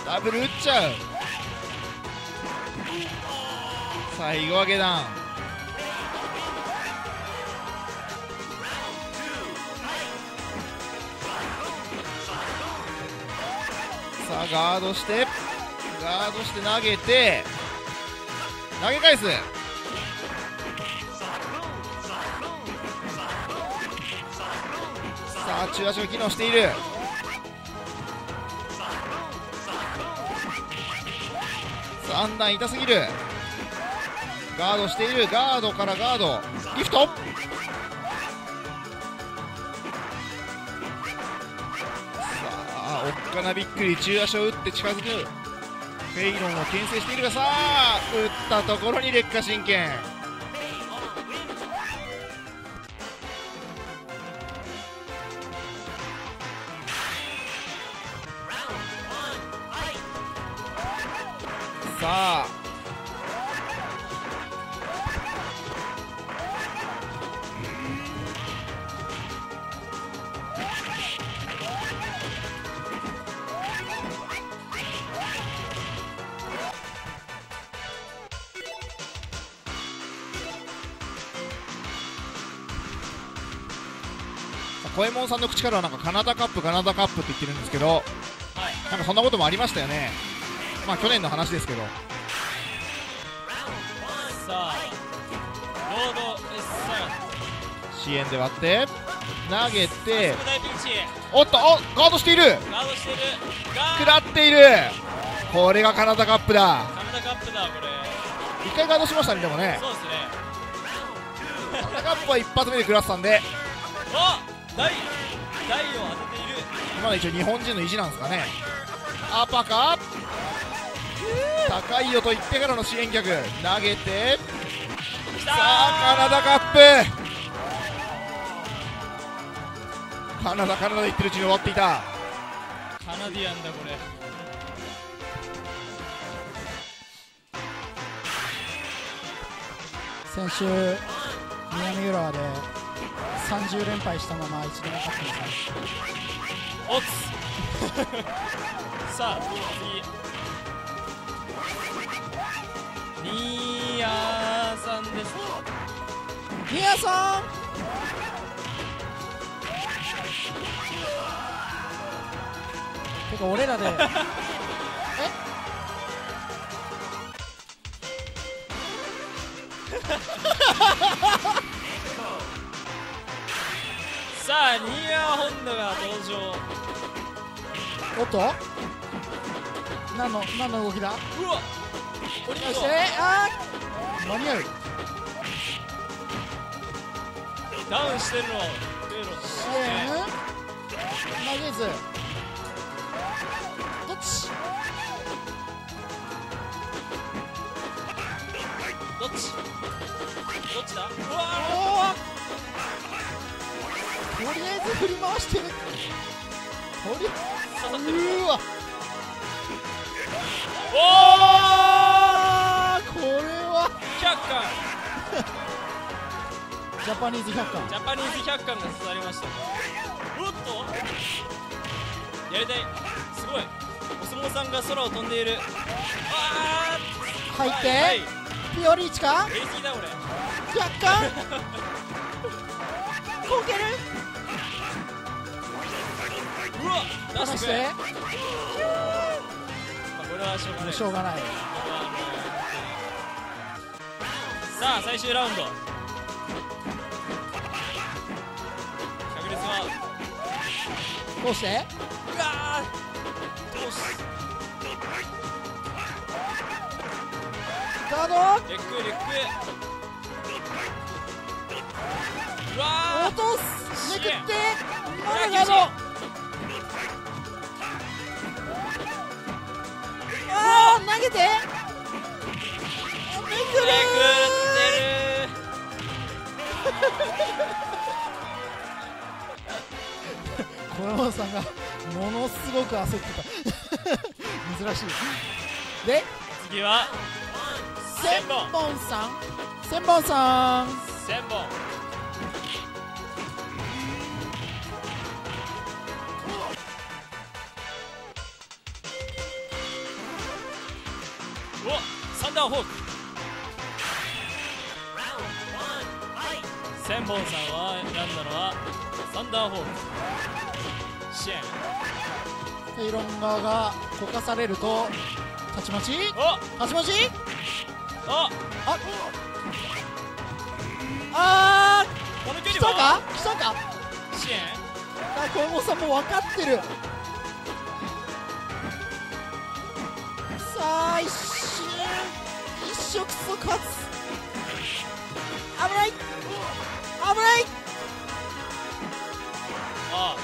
ダブル打っちゃう。最後は下段さあガードして。ガードして投げて。投げ返す。あ中足が機能している。3段痛すぎる。ガードしている。ガードからガード。リフト。さあおっかなびっくり。中足を打って近づく。フェイロンを牽制しているがさあ打ったところに劣化神経さあ。小右衛門さんの口からはなんかカナダカップカナダカップって言ってるんですけどはい。なんかそんなこともありましたよねまあ去年の話ですけど。さあロード S 支援で割って投げておっとおガードしている。食らっている。これがカナダカップだ。カナダカップだこれ。一回ガードしましたねでもね。そうですね。カナダカップは一発目で食らってたんで。あ第台を当てている。今のは一応日本人の意地なんですかね。アパか高いよと言ってからの支援客。投げて。きさあカナダカップ。カナダカナダ言ってるうちに終わっていた。カナディアンだこれ。先週南浦和で30連敗したまま一度も勝ってません。オッツ <laughs> さあ次ニーヤーさんですニアさん。てか俺らで。<laughs> さあニーヤーホンダが登場。おっと何の何の動きだ？うわ！降りるぞそしてあー間に合うダウンしてる。のフェロ支援投げずどっちどっちどっちだうわおとりあえず振り回してる。とり刺さってる。うわおあジャパニーズ百科ジャパニーズ100巻が刺さりました。おっと。やりたい。すごい。お相撲さんが空を飛んでいる。あ入って、ー。はいピオリーチか？やりすぎだ俺。若干こける？うわ出してまあ、これはしょうがない。しょうがないさあ最終ラウンド。確率は。どうして？うわー。どうしガードレックレック。うわ落とす。めくって。まだガードあー投げて。めくる小山さんがものすごく焦ってた。珍しい。で次は千本さん。千本さん。1000本。おサンダーホーク千本さんは選んだのはサンダーホーク。支援イロン。側がこかされるとたちまち。おたちまちおああこの距ー来た離はか来たか支援あ小山さんも分かってるさあ一瞬一触即発危ない危ない。あ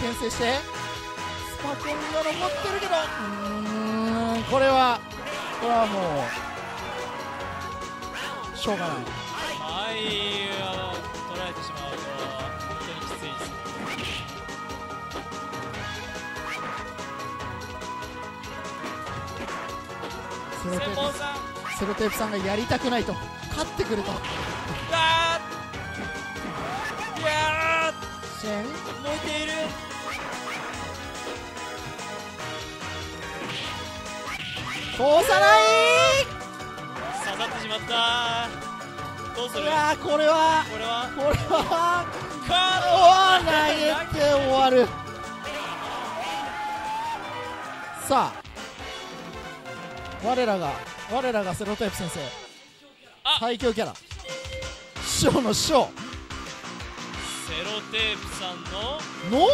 牽制して。スパコンが残ってるけど。うーん。これはこれはもうしょうがない。はい。あ取られてしまう。と本当にきついです。ねセロテープさん。セロテープさんがやりたくないと。勝ってくるとやー燃えている。通さない！刺さってしまった。どうする？うわーこれはこれは？これはカおー投げて終わる。さあ我らが我らがセロテープ先生。あ。最強キャラ。師匠の師匠セロテープさんのの？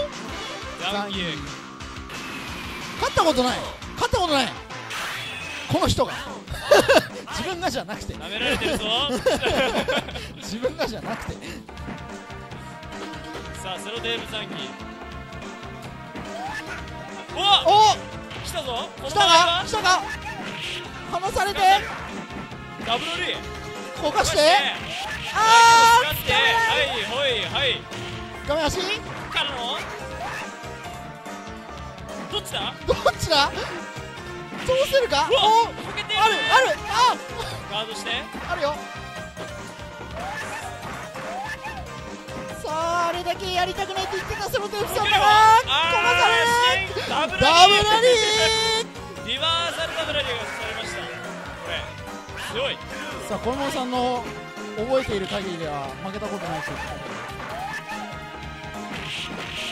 ヤンキー勝ったことない。勝ったことない。この人が。<laughs> 自分がじゃなくて。舐められてるぞ。<laughs> 自分がじゃなくて。さあセロテープ残機おお来たぞ。来た場合は？が来たが離されて。ダブルリーこかして。ああはいほいはい。ー画面足からの？どっちだ？どっちだ？どうするか？おあるある。あガードして。あるよ。さああれだけやりたくないって言ってたセロテープさんだな。されるーダブルダブルラリー。リバーサルダブルラリーがされました。これ強いさあ小山さんの覚えている限りでは負けたことないという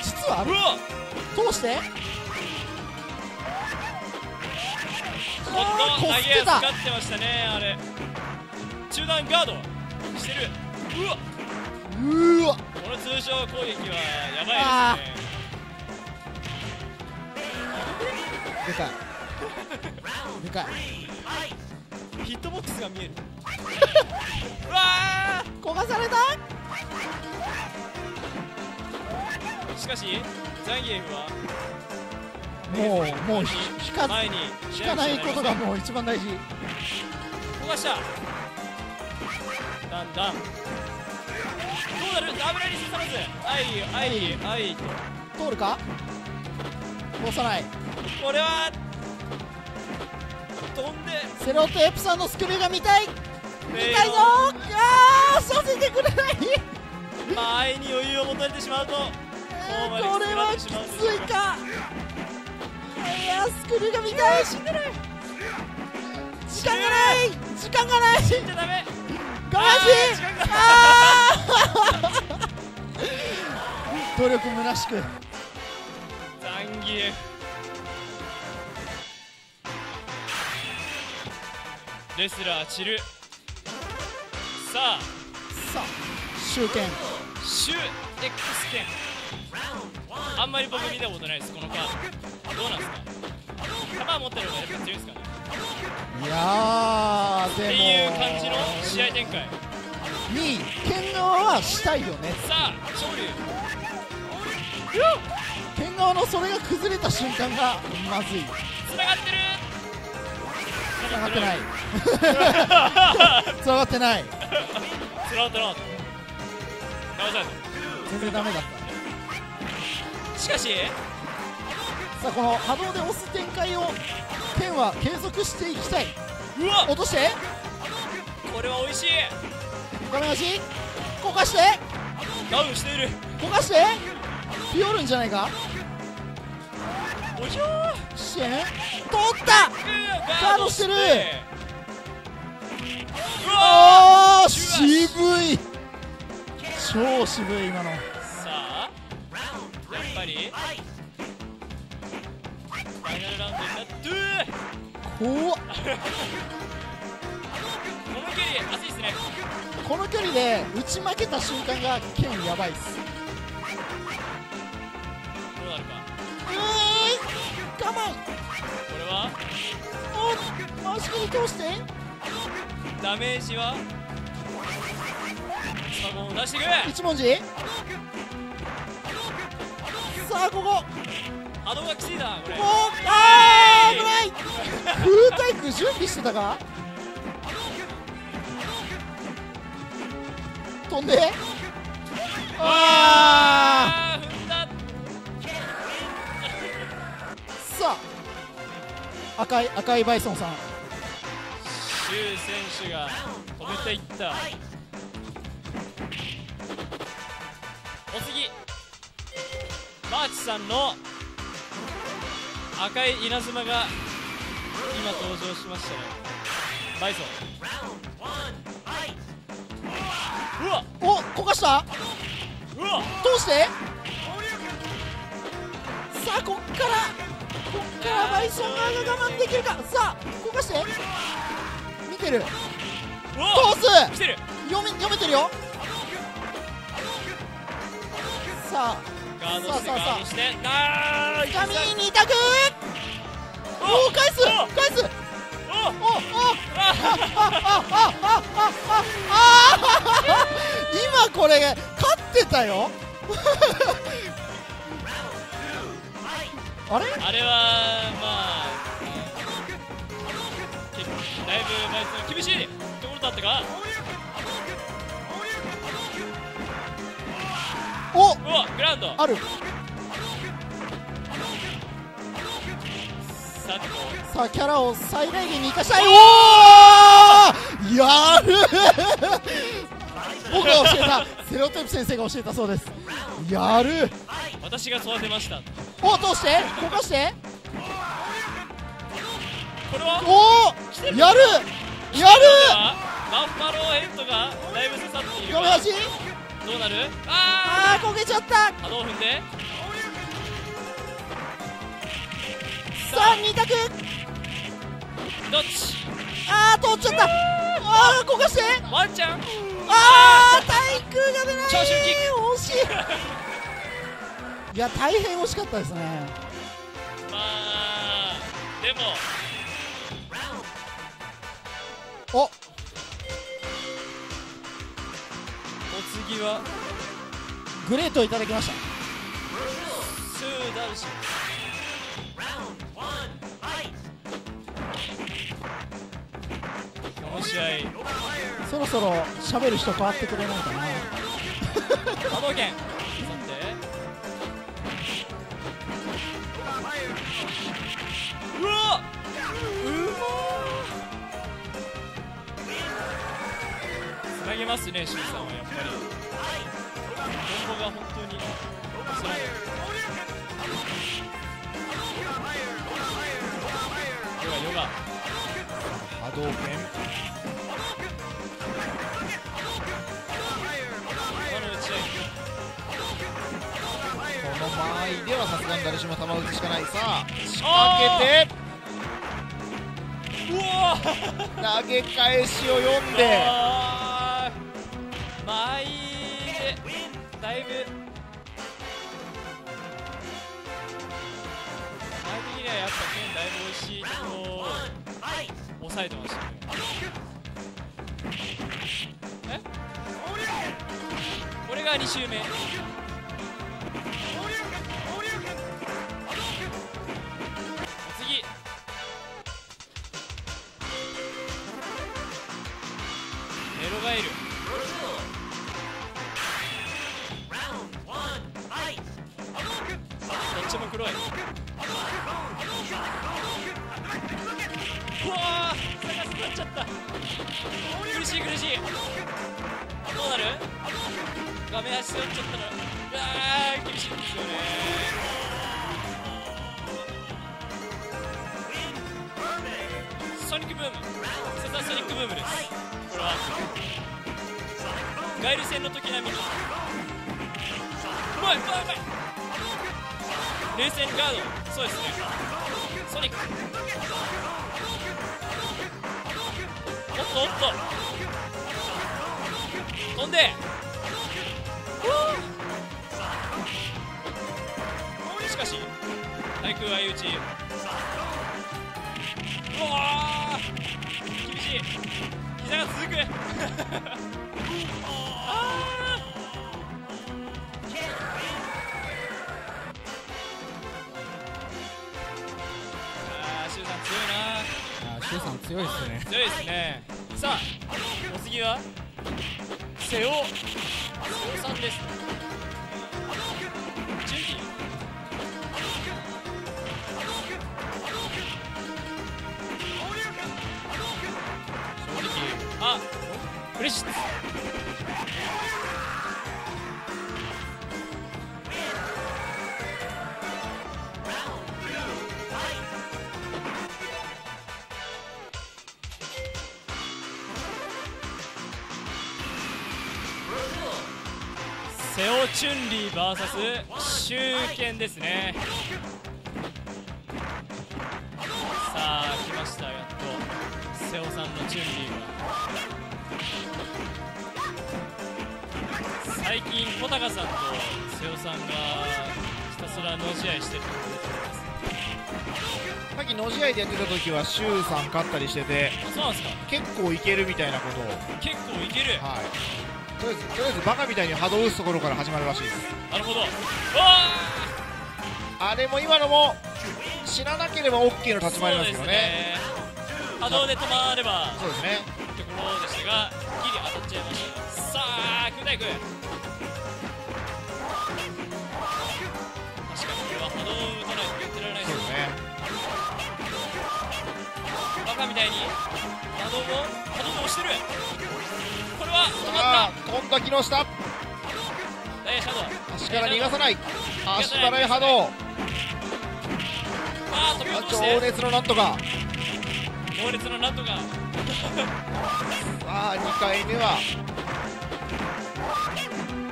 実は通して？あーこすってた。使ってましたねあれ。中段ガード。してる。うわうーわこの通常攻撃はやばいですね。<laughs> でかい。でかいヒットボックスが見える。う <laughs> わ焦がされた？ーしかしザンギエフはもうもうひ引か前に引かないことがもう一番大事。焦がした。だんだん。どうなる？ダブルリスさらず。はいはいはい。と通るか？通さない。これは飛んで。セロテープさんのスクリューが見たい見見たいぞ。あーさせてくれない。前に余裕を求めてしまうとこれはきついか。いやスクリューが見たい。死んでる時間がない。時間がない。死んじゃダメ。我慢しあー時間があー。<laughs> 努力虚しく。ザンレスラー散るさあ。さあ集権シュ X 剣あんまり僕見たことないですこのカード。どうなんですか？弾持ってる方がやっぱ強いですかね？いやーでもっていう感じの試合展開。に剣側はしたいよね。さあ昇竜剣側のそれが崩れた瞬間がまずい。つながってる <laughs> 繋がってない。繋がってない。つながった。な騙され全然ダメだった。たしかしさあこの波動で押す展開を剣は継続していきたい。うわ！落として。これは美味しい。画面足こかして。ダウンしている。こかして。ピオるんじゃないか？おじゃー支援取ったガードしてるうわー渋い超渋い今のさあやっぱり。ファイナルラウンドになって怖っこの距離熱いですねこの距離で打ち負けた瞬間が剣やばいっすどうなるかうーん我慢これは？お回し切り通して？ダメージは？スマホを出していく一文字？さあここ。波動がきついなこれ。もうあー危ない。空対空準備してたか？飛んで。ああさあ赤い赤いバイソンさん。シュウ選手が止めていった。お次。マーチさんの赤い稲妻が今登場しましたね。バイソン。うわ。おこかした？うわ。どうして？さあこっからこっからバイソン側が我慢できるか？さあこかして。見てる。通す。来てる。読め読めてるよ。さあガードしてさあさあガードして。あー紙に択。おお返す返す。おお。おあ今これ勝ってたよあれ？あれはまあだいぶ枚数厳しいところだったか？お！うわグラウンド。ある。さあキャラを最大限に生かしたい。おおやる僕が教えた。<laughs> セロテープ先生が教えたそうです。やるう私が育てましたお通して？こかして？これは？おおやる！やる！マンパローヘッドがだいぶ刺さっている。どうなる？ああー焦げちゃった。あ波動踏んで？さあ2択。どっち？あー通っちゃった。あーこかして。ワンちゃん。あー対空が出ない。長州キ惜しいいや大変惜しかったですね。まあでも。お。お次は。グレートいただきました。スーダルシこの試合そろそろ喋る人変わってくれないかな。波動拳うわつなげますね、シュウさんはやっぱり。コンボが本当につらい。ヨガヨガ。波動拳この間合いではさすがに誰しも球打つしかない。さあ仕掛けてうわ投げ返しを読んで。前で。だいぶ前的にはやっぱ剣だいぶ美味しいと抑えてましたね。え？これが2周目メロガエルどっちも黒い。わー探すなっちゃった。苦しい苦しい。どうなる？画面足背負っちゃったらうわー厳しいんですよね。ソニックブーム。セザーソニックブームです。これはガイル戦の時並みにうまいうまいうまい冷静にガードそうですねソニックおっと。おっと。飛んでしかし対空相打ちうわ厳しい膝が続く。あーあーシュウさん強いな。あシュウさん強いですね。強いですね。さあお次は瀬尾さんですあフレッシセオチュンリー VS シュウケンですね。さあ来ましたやっとセオさんのチュンリーが最近小高さんとセオさんがひたすら脳試合してるさっきの試合でやってた時はシュウさん勝ったりしててあそうなんですか？結構いけるみたいなこと。を結構いける。はい。とりあえずとりあえずバカみたいに波動打つところから始まるらしいです。なるほど。わああれも今のも死ななければ OK の立ち回りなんですけどね。ね波動で止まれば。そうですね。ところでしたがギリ当たっちゃいました。さあ空太君。確かにこれは波動を打たないとやってられないですそうですね。バカみたいに波動を波動で押してる。これは止まっ今度は木下たダイヤシャドウ足から逃がさない。足払い波動。あー飛び落とし情て熱のなんとか猛烈ななんとかさあ2回目は。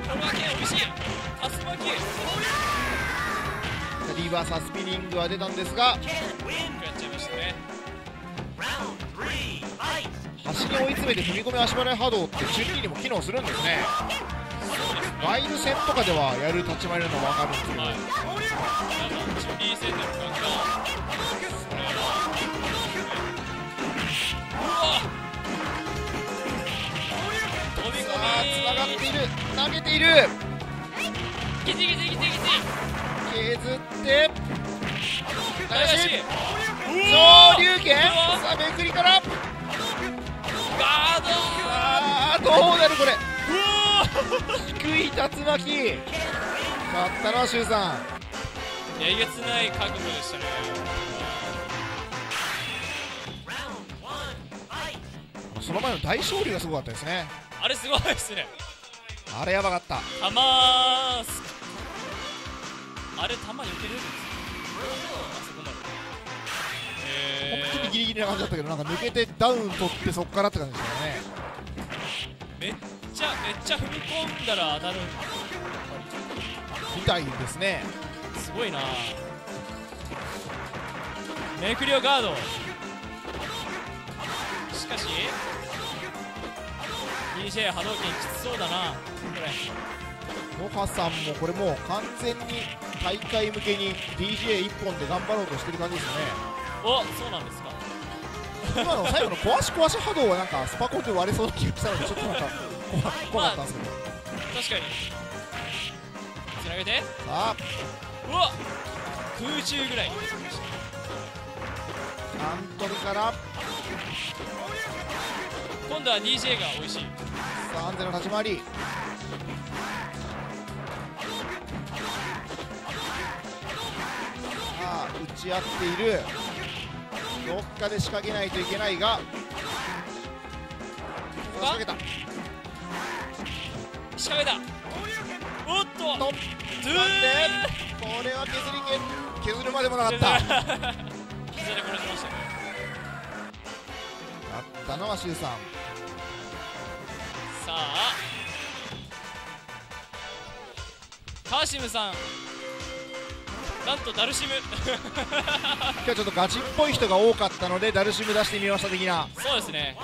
これは剣美味しい竜巻リバーサスピニングは出たんですがやっちゃいましたね。端に追い詰めて踏み込み足払い波動ってチュンリーにも機能するんですね。ワイル戦とかではやる立ち回りなの分かるんですけど、はいあつながっている。投げている。ギチギチギチギチ。削って。流しうわ昇竜拳。さあめくりから。さガード。あどうなるこれ。低い竜巻。勝ったのは周さん。えげつない覚悟でしたね。その前の大勝利がすごかったですねあれすごいですね。あれやばかった。たまあれ球避けれるんですよ。あそこまでえ本当にギリギリな感じだったけどなんか抜けてダウン取ってそっからって感じでしたよね。めっちゃめっちゃ踏み込んだら当たる。みたいですね。すごいな。めくりをガード。しかし DJ 波動拳きつそうだな。これ。モハさんもこれもう完全に大会向けに DJ1 本で頑張ろうとしてる感じですよね。おそうなんですか。今の最後の壊し壊し波動はなんかスパコンで割れそうな気がしたのでちょっとなんか怖怖かったんですけど。確かに。つなげて。さあ。うわ。空中ぐらいアントニから今度は DJ が美味しい。さあ安全な立ち回り。さあ打ち合っている。どっかで仕掛けないといけないが。仕掛けた。仕掛けた。おっと。とドゥなんでこれは削りけ削るまでもなかった。<laughs> だ膝で殺しました。ねったのはシュウさん。さあ。カーシムさん。なんとダルシム。<laughs> 今日はちょっとガチっぽい人が多かったのでダルシム出してみました的な。そうですね。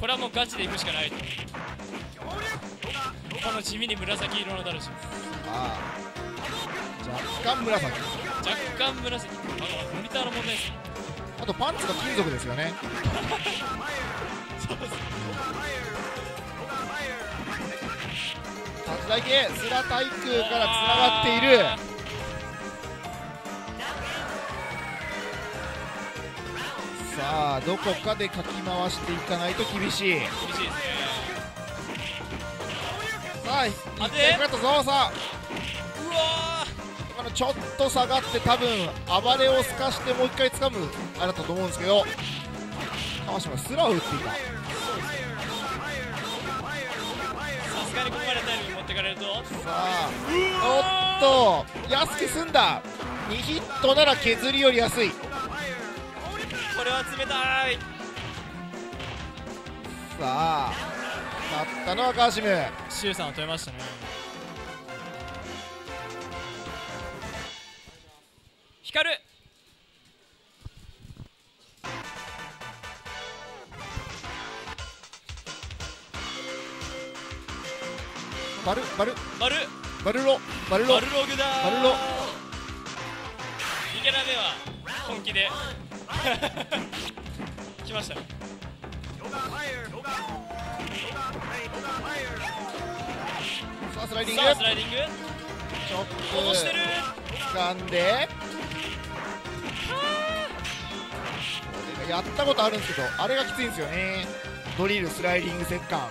これはもうガチでいくしかないと。この地味に紫色のダルシム。ああ。若干紫。若干紫。あモニターの問題ですあとパンツが金属ですよね。立ち台系スラ対空からつながっている。さあどこかでかき回していかないと厳しい。厳しいですね。さあ当て1点かかったぞさあ。うわ今のちょっと下がって多分暴れをすかしてもう一回掴むあれだったと思うんですけど川島スラを打っていた。ーさすがにここまでタイムに持ってかれると。さあおっと安く済んだ。2ヒットなら削りより安い。これは冷たい。さあ勝ったのは川島シュウさんを止めましたね光る。バルバル。バル。バルロ。バルロ。バルログだ。ーバルロ。池田では本気で。<laughs> 来ましたね。さあスライディング。さあスライディング。チョップ落と掴んで。これがやったことあるんですけどあれがきついんですよね。ドリルスライディング折感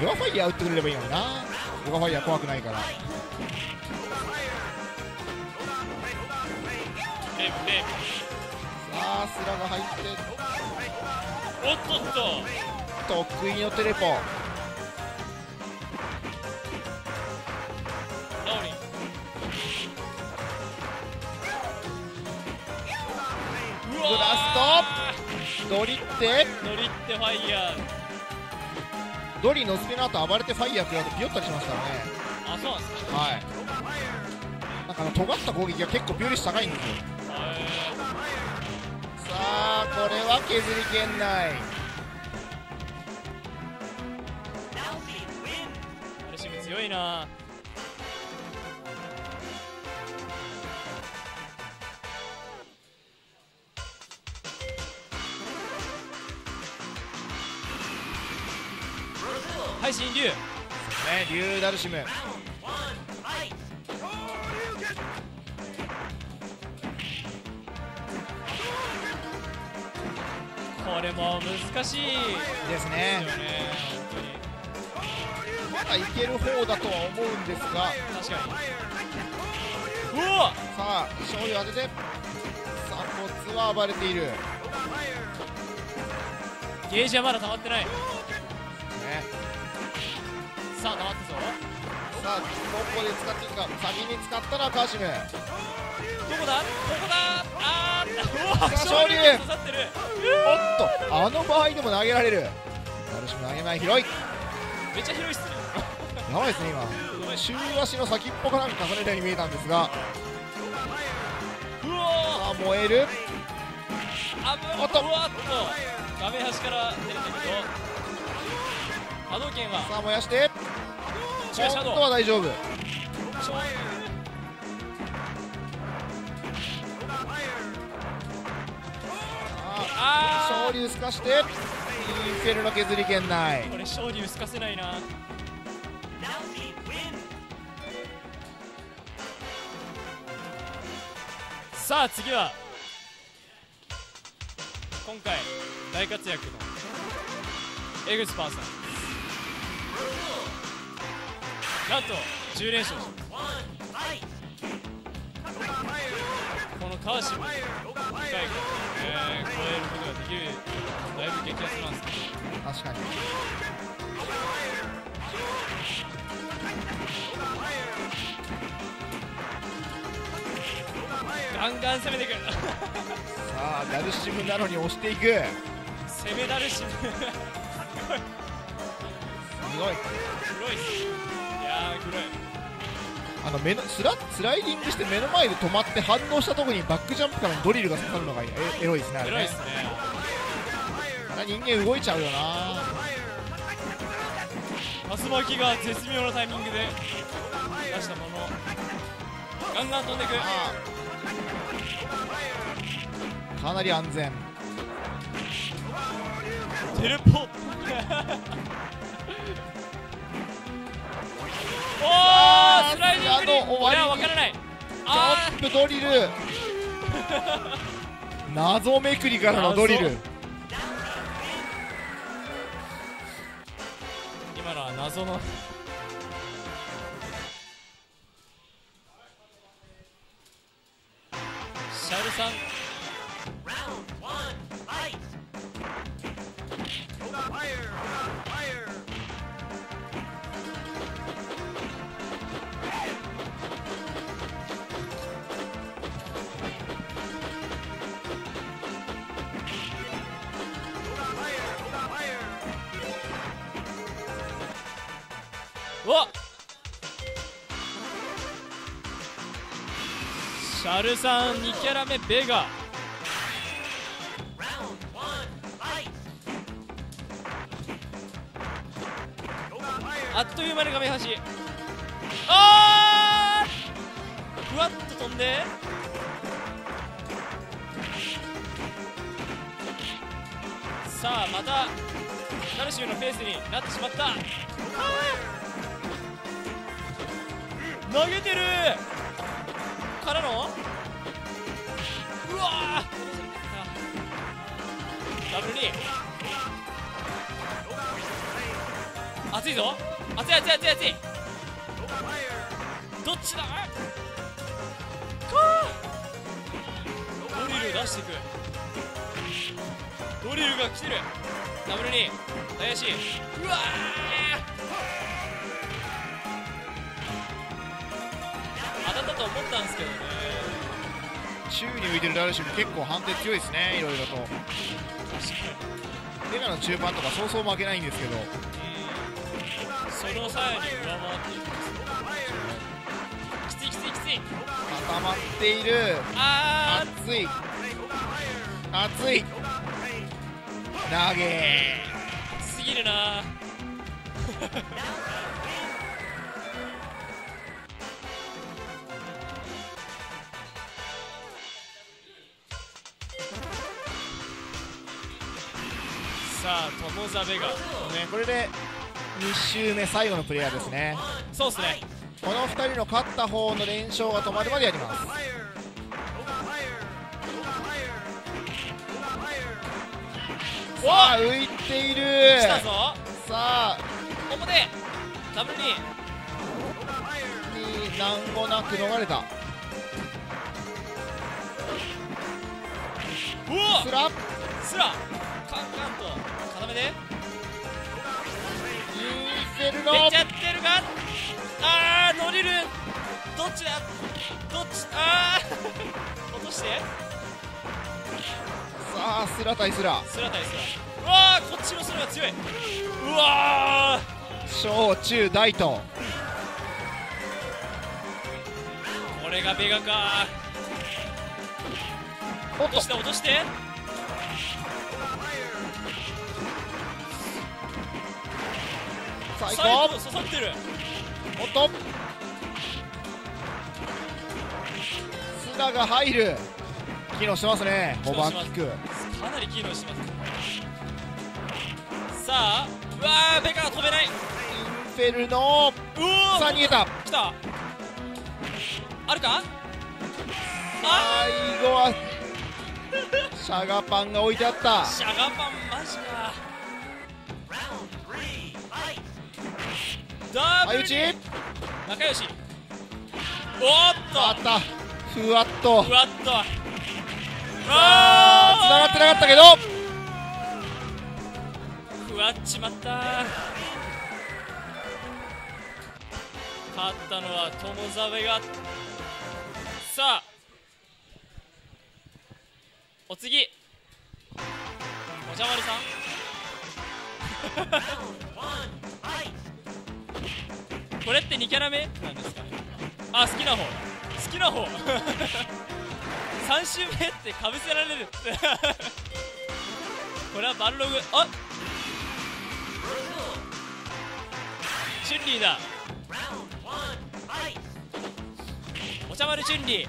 ヨガファイヤー打ってくれればいいのにな。ヨガファイヤー怖くないから。さあスラが入って。おっとっと得意のテレポ。ラオリンスト。ドリってトノリってファイヤードリのスピの後暴れてファイヤー食らうとピヨったりしますからねあそうなんですか。はいなんかあの尖った攻撃が結構ピューリス高いんですよへさあこれは削り圏内。ーアルシム強いなはい新竜ねリュウダルシム。これも難しい。ですですねまだいける方だとは思うんですが。確かに。うわ！さあ勝利を当てて。鎖骨は暴れている。ねゲージはまだ溜まってないさあ溜まったぞさあどこで使っていくか。先に使ったのはカーシムどこだ？ここだ？あー勝利おっと。あの場合でも投げられる。ダルシム投げ前広い。めっちゃ広いっすね。やばいですね今。中足の先っぽかなんか重ねたように見えたんですが。うわさあ燃える。あっと。うわっと。画面端から出れたけど波動拳は。さあ燃やして。今中シャドウ度は大丈夫。ちょああ昇竜すかして。インフェルの削り圏内。ーこれ勝利薄かせないな。さあ次は。今回大活躍のエグスパーさんなんと10連勝。このカーシム2回から、えー、超えることができるだいぶ激アツなんですけど確かに。ガンガン攻めていくさあダルシムなのに押していく。攻めだるしすごい。黒いっすいやー黒いあの目のスラスライディングして目の前で止まって反応したところにバックジャンプからのドリルが刺さるのがえエロいですねあれね。黒いっすね。あれ人間動いちゃうよな。竜巻が絶妙なタイミングで出したもの。ガンガン飛んでいく。かなり安全。<laughs> テレポおースライディングに。あの終わりに。いや分からない。ジあャンプドリル。<laughs> 謎めくりからのドリル。ー今のは謎の。シャルさん。うわっ。シャルさん2キャラ目ベガ。あっという間に画面端あー！ふわっと飛んで。さあまたダルシムのペースになってしまった。投げてる。からの？うわー。ダブルに熱いぞ。熱い熱い熱い熱い。どっちだ？かドリル出していく。ドリルが来てる。ダブルに林うわー。当たったと思ったんですけどね。宙に浮いてるダルシム結構判定強いですねいろいろと。確かベガの中盤とかそうそう負けないんですけど。にそのさらに上回っていきますきついきついきつい固まっている。あ熱い。熱い。投げ。すぎるなさあ友ザベガね。これで2周目最後のプレイヤーですね。そうっすね。この2人の勝った方の連勝が止まるまでやります。さあ浮いている。来たぞ。さあ。表ダブルに。に難語なく逃れた。うわスラスラカンカンと固めでインフェルちゃってるがあードリル。どっちだ？どっち？あー。<laughs> 落として。さあスラ対スラスラ対スラうわーこっちのスラが強い。うわ小中大と。ーこれがベガか。落として落として最高。刺さってる。おっと。スラが入る。機能してますね。オーバーキックかなり機能してます。さあうわーベガが飛べない。インフェルノーさあ逃げた。来た。あるか？最あ後はシャガパンが置いてあった。ーシャガパン相打ち？仲良し。おーっと。あった。ふわっと。ふわっと。あー繋がってなかったけど。ふわっちまった。勝ったのは友沢が。さあお次。おじゃまるさん <laughs> これって2キャラ目なんですかね。あ好きな方。好きな方。<laughs> 3周目ってかぶせられる。<laughs> これはバンログ。あチュンリーだ。お茶丸チュンリー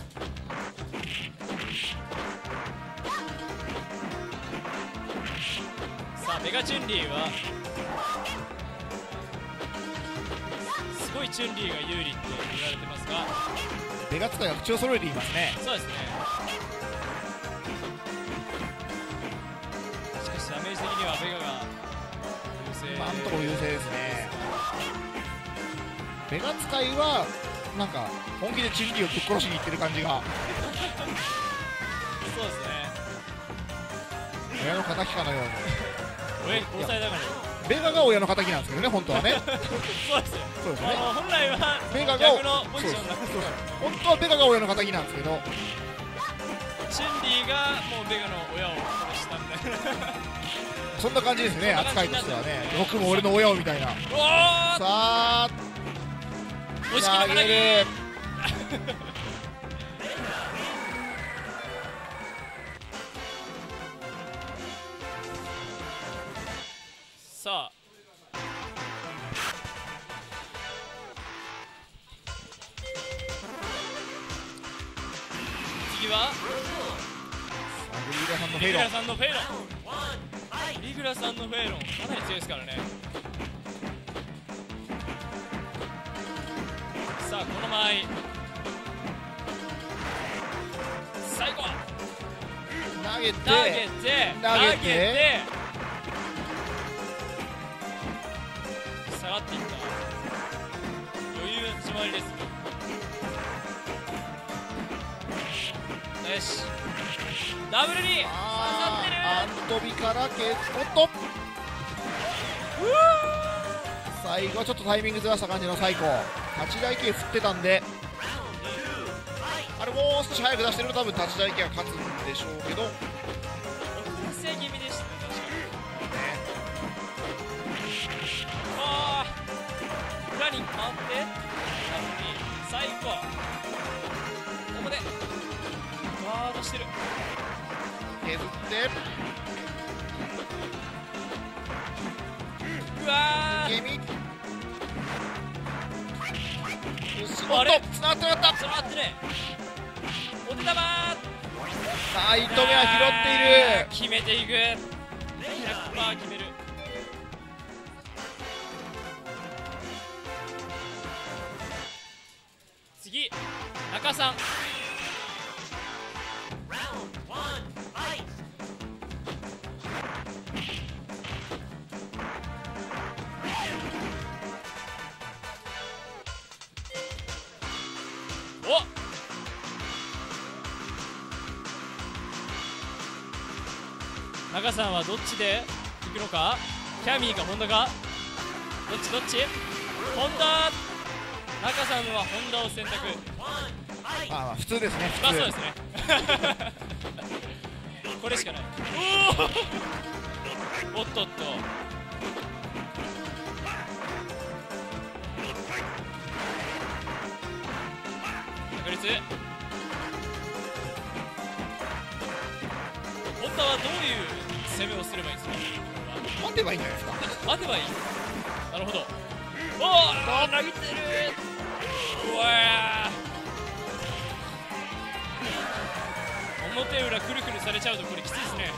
さあメガチュンリーは。ごいチュンリーが有利って言われてますが。ベガ使いが口を揃えていますね。そうですね。しかしダメージ的にはベガが優勢。今のところ優勢ですね。ベガ使いはなんか本気でチュンリーをぶっ殺しにいってる感じが。<laughs> そうですね。親の敵かのように親に殺されたからベガが親の敵なんですけどね本当はね。そうですよそうですね。本来はベガが逆のポジションなんで。すそ本当はベガが親の敵なんですけど。チュンリーがもうベガの親を殺したみたいな。そんな感じですね扱いとしてはね。僕も俺の親をみたいな。さあ。おいし投げるさあ。次は。グリーラさんのフェリグイロンラさんのフェイロン。リグラさんのフェイロン。かなり強いですからね。ささあこの間合い最後投げて。投げて。投げて下がっていった余裕締まりですよしダブルに。あーアントビからケおっと最後はちょっとタイミングずらした感じの最高立ち台系振ってたんであれもう少し早く出してると多分立ち台系が勝つんでしょうけど、遅らせ気味でした裏に回って最後ここでガードしてる。削って。うわー。受け身。よしおっあれ？とつながってなかった。ちょっと待ってねお手玉さあ糸目は拾っている。決めていく。100%決める次中さん。お中さんはどっちで行くのか？キャミーかホンダか？どっちどっち？ホンダ中さんはホンダを選択。あまあ普通ですねまあそうですね。<laughs> これしかない。おおっとっと。確率。ホンダはどういう攻めをすればいいんですか？待てばいいんじゃないですか。待てばいい。なるほど。おお投げてる表裏くるくるされちゃうとこれきついですね。ね。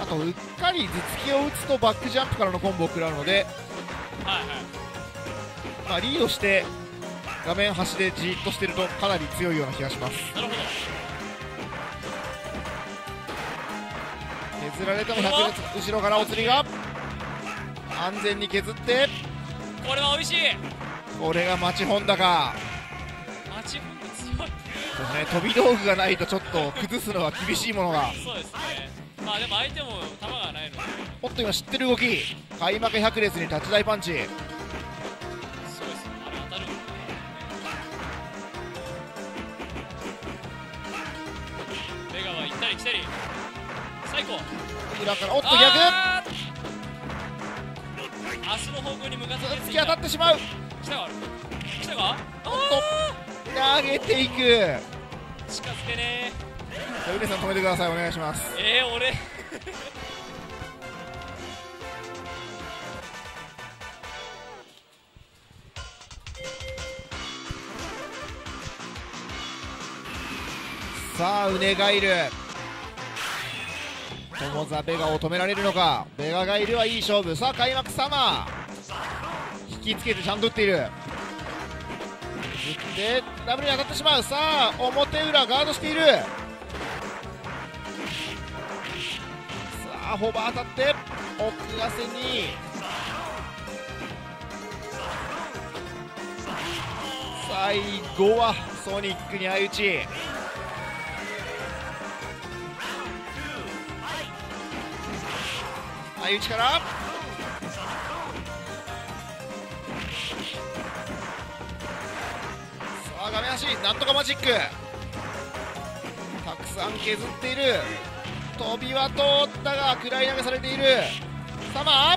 あとうっかり頭突きを打つとバックジャンプからのコンボを食らうので、はいはい。まあ、リードして画面端でじーっとしてるとかなり強いような気がします。なるほど削られても100列後ろからお釣りが安全に削って。これは美味しいこれが町ホンダかマチホンダ強い。そうね飛び道具がないとちょっと崩すのは厳しいものが。そうですね。まあでも相手も球がないので。おっと今知ってる動き。開幕100列に立ち台パンチ。そうです。あれ当たる。ベガは行ったり来たり。最高。裏からおっと逆。あー明日の方向に向かって突き当たってしまう来たがある来たがおっと。投げていく。近づけねじゃあウネさん止めてください。お願いします。えー、俺。さあウネガイル友ザベガを止められるのか。ベガガイルはいい勝負。さあ開幕サマー引きつけてちゃんと打っている。打ってダブルに当たってしまう。さあ表裏ガードしている。さあホバー当たって奥がせに。最後はソニックに相打ち。相打ちから。ダメ足なんとかマジック。たくさん削っている。飛びは通ったが食らい投げされている。サマー。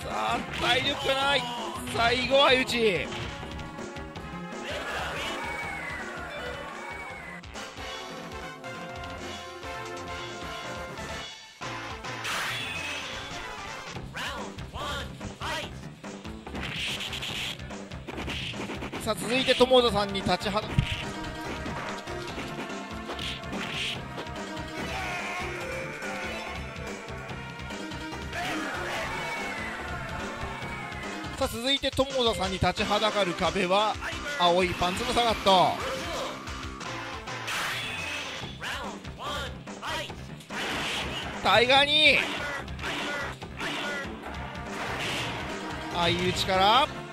さあ体力がない。最後は打ちさあ続いて友田さんに立ちは。ださあ続いて友田さんに立ちはだかる壁は青いパンツのサガット。タイガーに。相打ちから。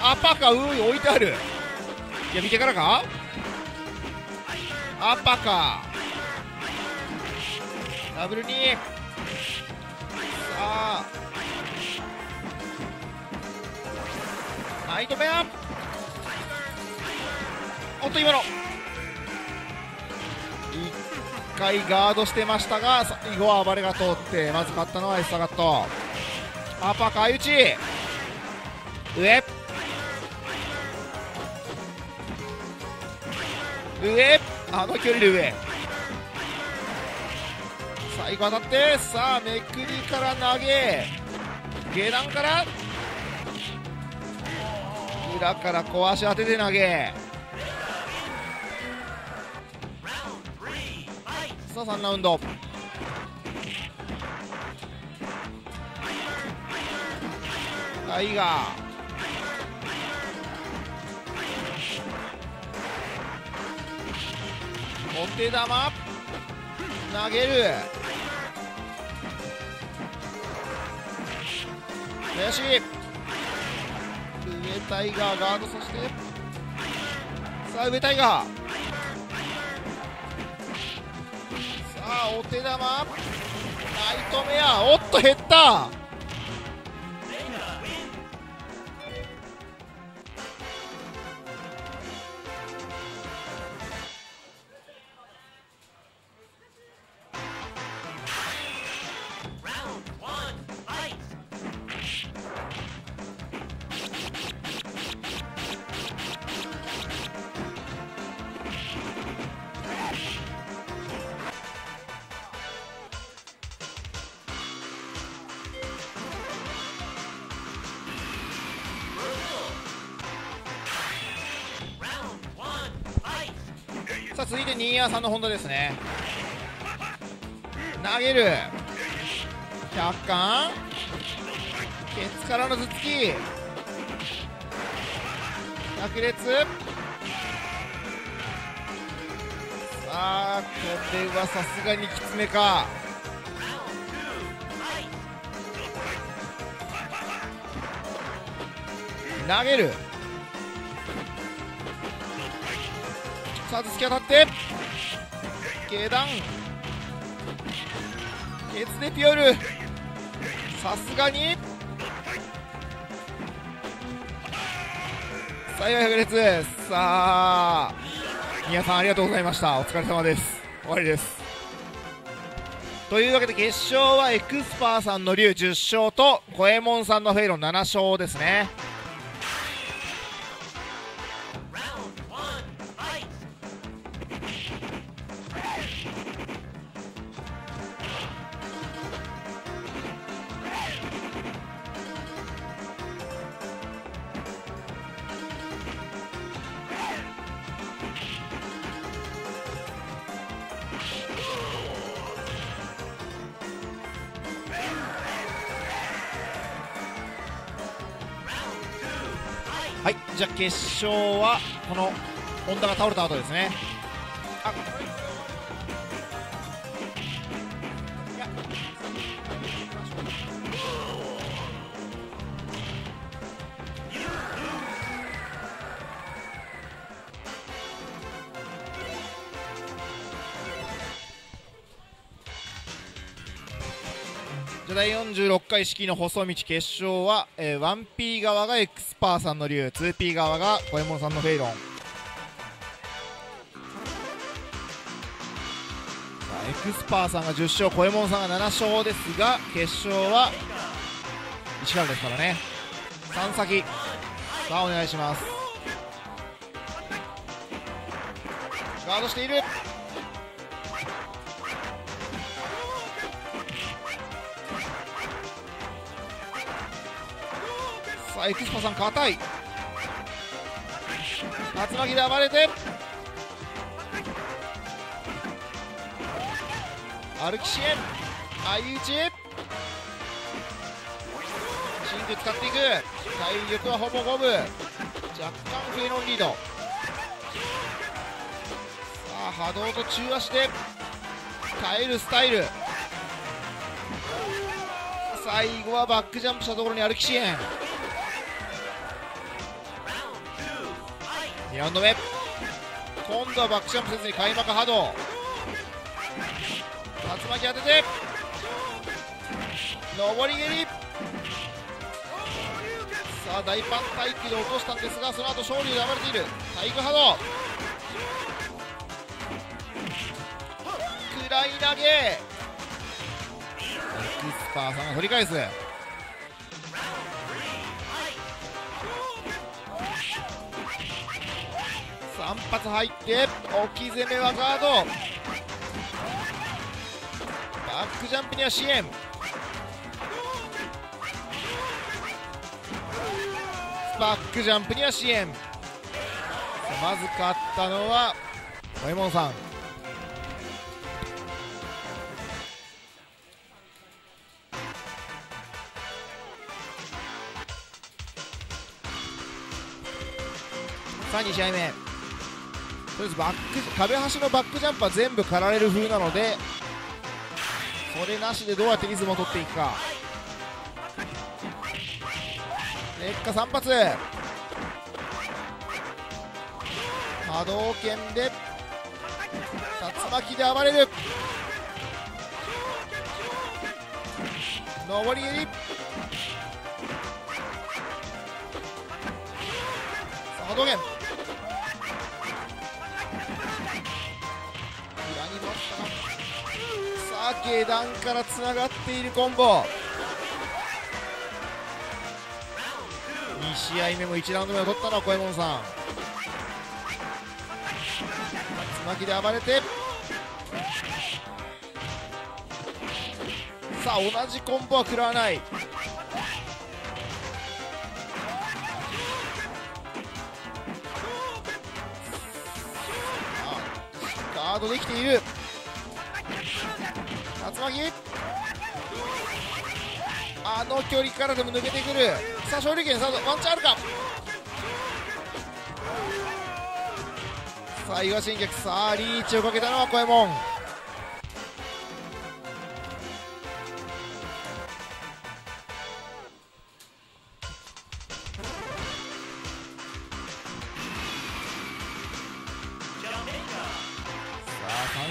アパーカー上に置いてある。いや見てからか？アパーカ。ダブルにさあ。ナイトメアおっと今の。1回ガードしてましたが最後は暴れが通ってまず勝ったのはエスサガット。アパーカ相打ち。上。上あの距離で上。最後当たってさあめくりから投げ。下段から。裏から小足当てて投げ。さあ3ラウンド。タイガー。お手玉投げる。林。上タイガーガードそして。さあ上タイガー。さあお手玉ナイトメアおっと減った。あ続いて新谷さんの本田ですね。投げる。100巻ケツからの頭突き。百列さあこれはさすがにきつめか。投げる。さあ突き当たって。下段。ケツでピョル。さすがに。幸い百列さあ皆さんありがとうございました。お疲れ様です。終わりです。というわけで決勝はエクスパーさんの竜10勝と五右衛門さんのフェイロン7勝ですね。勝はこの本田が倒れた後ですね。6回式の細道決勝は、えー、1P 側がエクスパーさんの竜 2P 側が五右さんのフェイロン。さあエクスパーさんが10勝五右衛門さんが7勝ですが決勝は1からですからね。3先。さあお願いします。ガードしている。エクスパーさん硬い。竜巻で暴れて。歩き支援相打ち。進ク使っていく。体力はほぼ五分。若干フェノンリード。さあ波動と中足で耐えるスタイル。最後はバックジャンプしたところに歩き支援2ラウンド目。今度はバックジャンプせずに開幕波動。竜巻当てて。上り蹴り。さあ大パン待機で落としたんですがその後勝利で暴れている。体育波動。くらい投げ。エクスパーさんが取り返す。3発入って置き攻めはガード。バックジャンプには支援バックジャンプには支援まず勝ったのは五右衛門さん。さあ2試合目。とりあえずバック壁端のバックジャンプは全部刈られる風なのでそれなしでどうやってリズムを取っていくか。劣化3発波動拳で竜巻で暴れる。上り蹴り。さあ波動拳。さあ下段からつながっているコンボ。2試合目も1ラウンド目を取ったのは小右衛門さん。竜巻で暴れて。さあ同じコンボは食らわない。ガードできている。竜巻。あの距離からでも抜けてくる。さあ勝利権。さあワンチャンあるか。さあ岩新客。さあリーチをかけたのは小右衛門。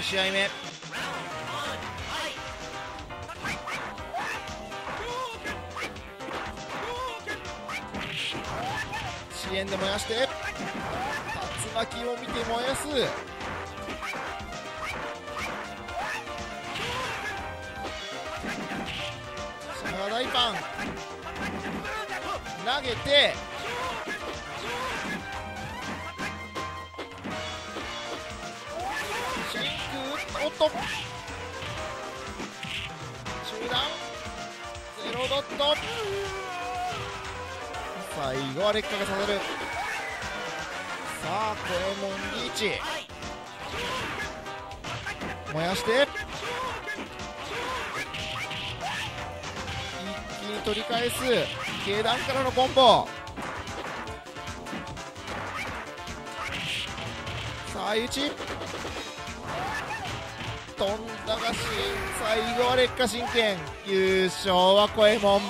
試合目。支援で燃やして。竜巻を見て燃やす。シャガ大パン。投げて。中段ゼロドット。最後は劣化がさせる。さあコエモンリーチ。燃やして。一気に取り返す。下段からのコンボ。さあ相打ち。飛んだがし最後は劣化神剣。優勝はコエモン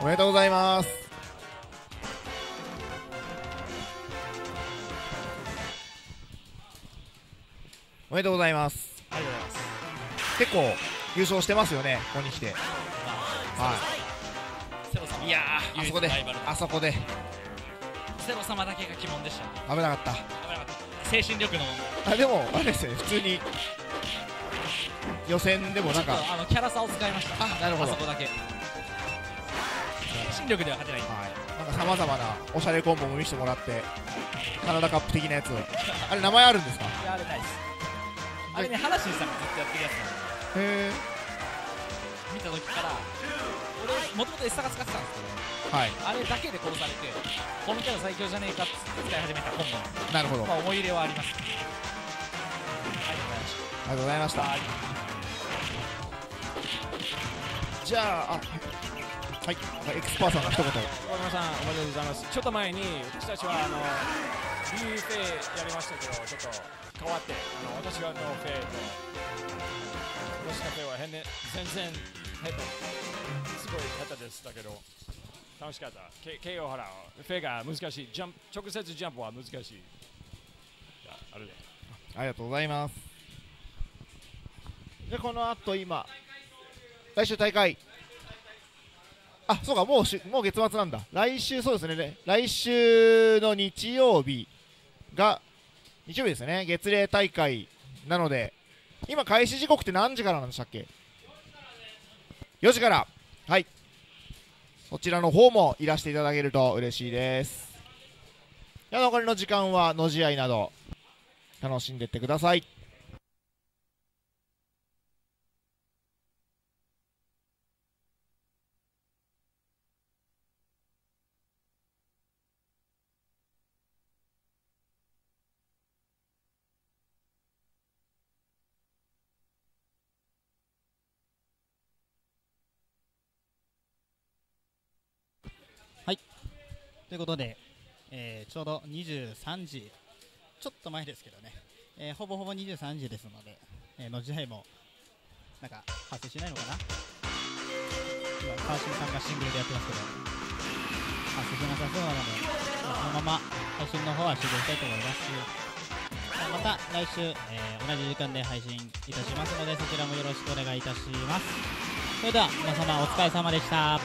おめでとうございます。おめでとうございます。ありがとうございます結構優勝してますよねここに来て。はい。いやーあそこであそこで。セロ様だけが鬼門でした。危なかった。危なかった。精神力の問題。あでもあれですよね普通に予選でもなんかあのキャラ差を使いました。あなるほど。あそこだけ。精神力では勝て。ないはい。なんかさまざまなおしゃれコンボも見せてもらってカナダカップ的なやつ。<laughs> あれ名前あるんですか？いやあれないです。あれねハナシンさんがずっとやってるやつなんでへえ。見た時から俺もともとエッサが使ってたんですけどはい。あれだけで殺されてこのキャラ最強じゃねえかって使い始めたコンボ。なるほど。あまあ思い入れはあります。ありがとうございました。りがとうございました。はいじゃああはいはいエクスパーさんの一言小山さん、おめでとうございます。ちょっと前に、私たちはあのビーフェやりましたけど、ちょっと変わって、あの私がのフェと、吉田フェは変で全然変すごい下手でしたけど、楽しかった。け KO ほら、フェが難しい、ジャンプ直接ジャンプは難しい。あ、あれで。ありがとうございますでこの後今来週大会。あそうかもうしもう月末なんだ。来週そうですね。来週の日曜日が日曜日ですね。月例大会なので。今開始時刻って何時からなんでしたっけ？4時から。はい。そちらの方もいらしていただけると嬉しいです。残りの時間はの試合など楽しんでってください。ということで、えーちょうど23時ちょっと前ですけどね、えーほぼほぼ23時ですので、えーの試合もなんか発生しないのかな？今川島さんがシングルでやってますけど発生しなさそうなので、そのまま配信の方は終了したいと思いますし。また来週、えー同じ時間で配信いたしますのでそちらもよろしくお願いいたします。それでは皆様お疲れ様でした。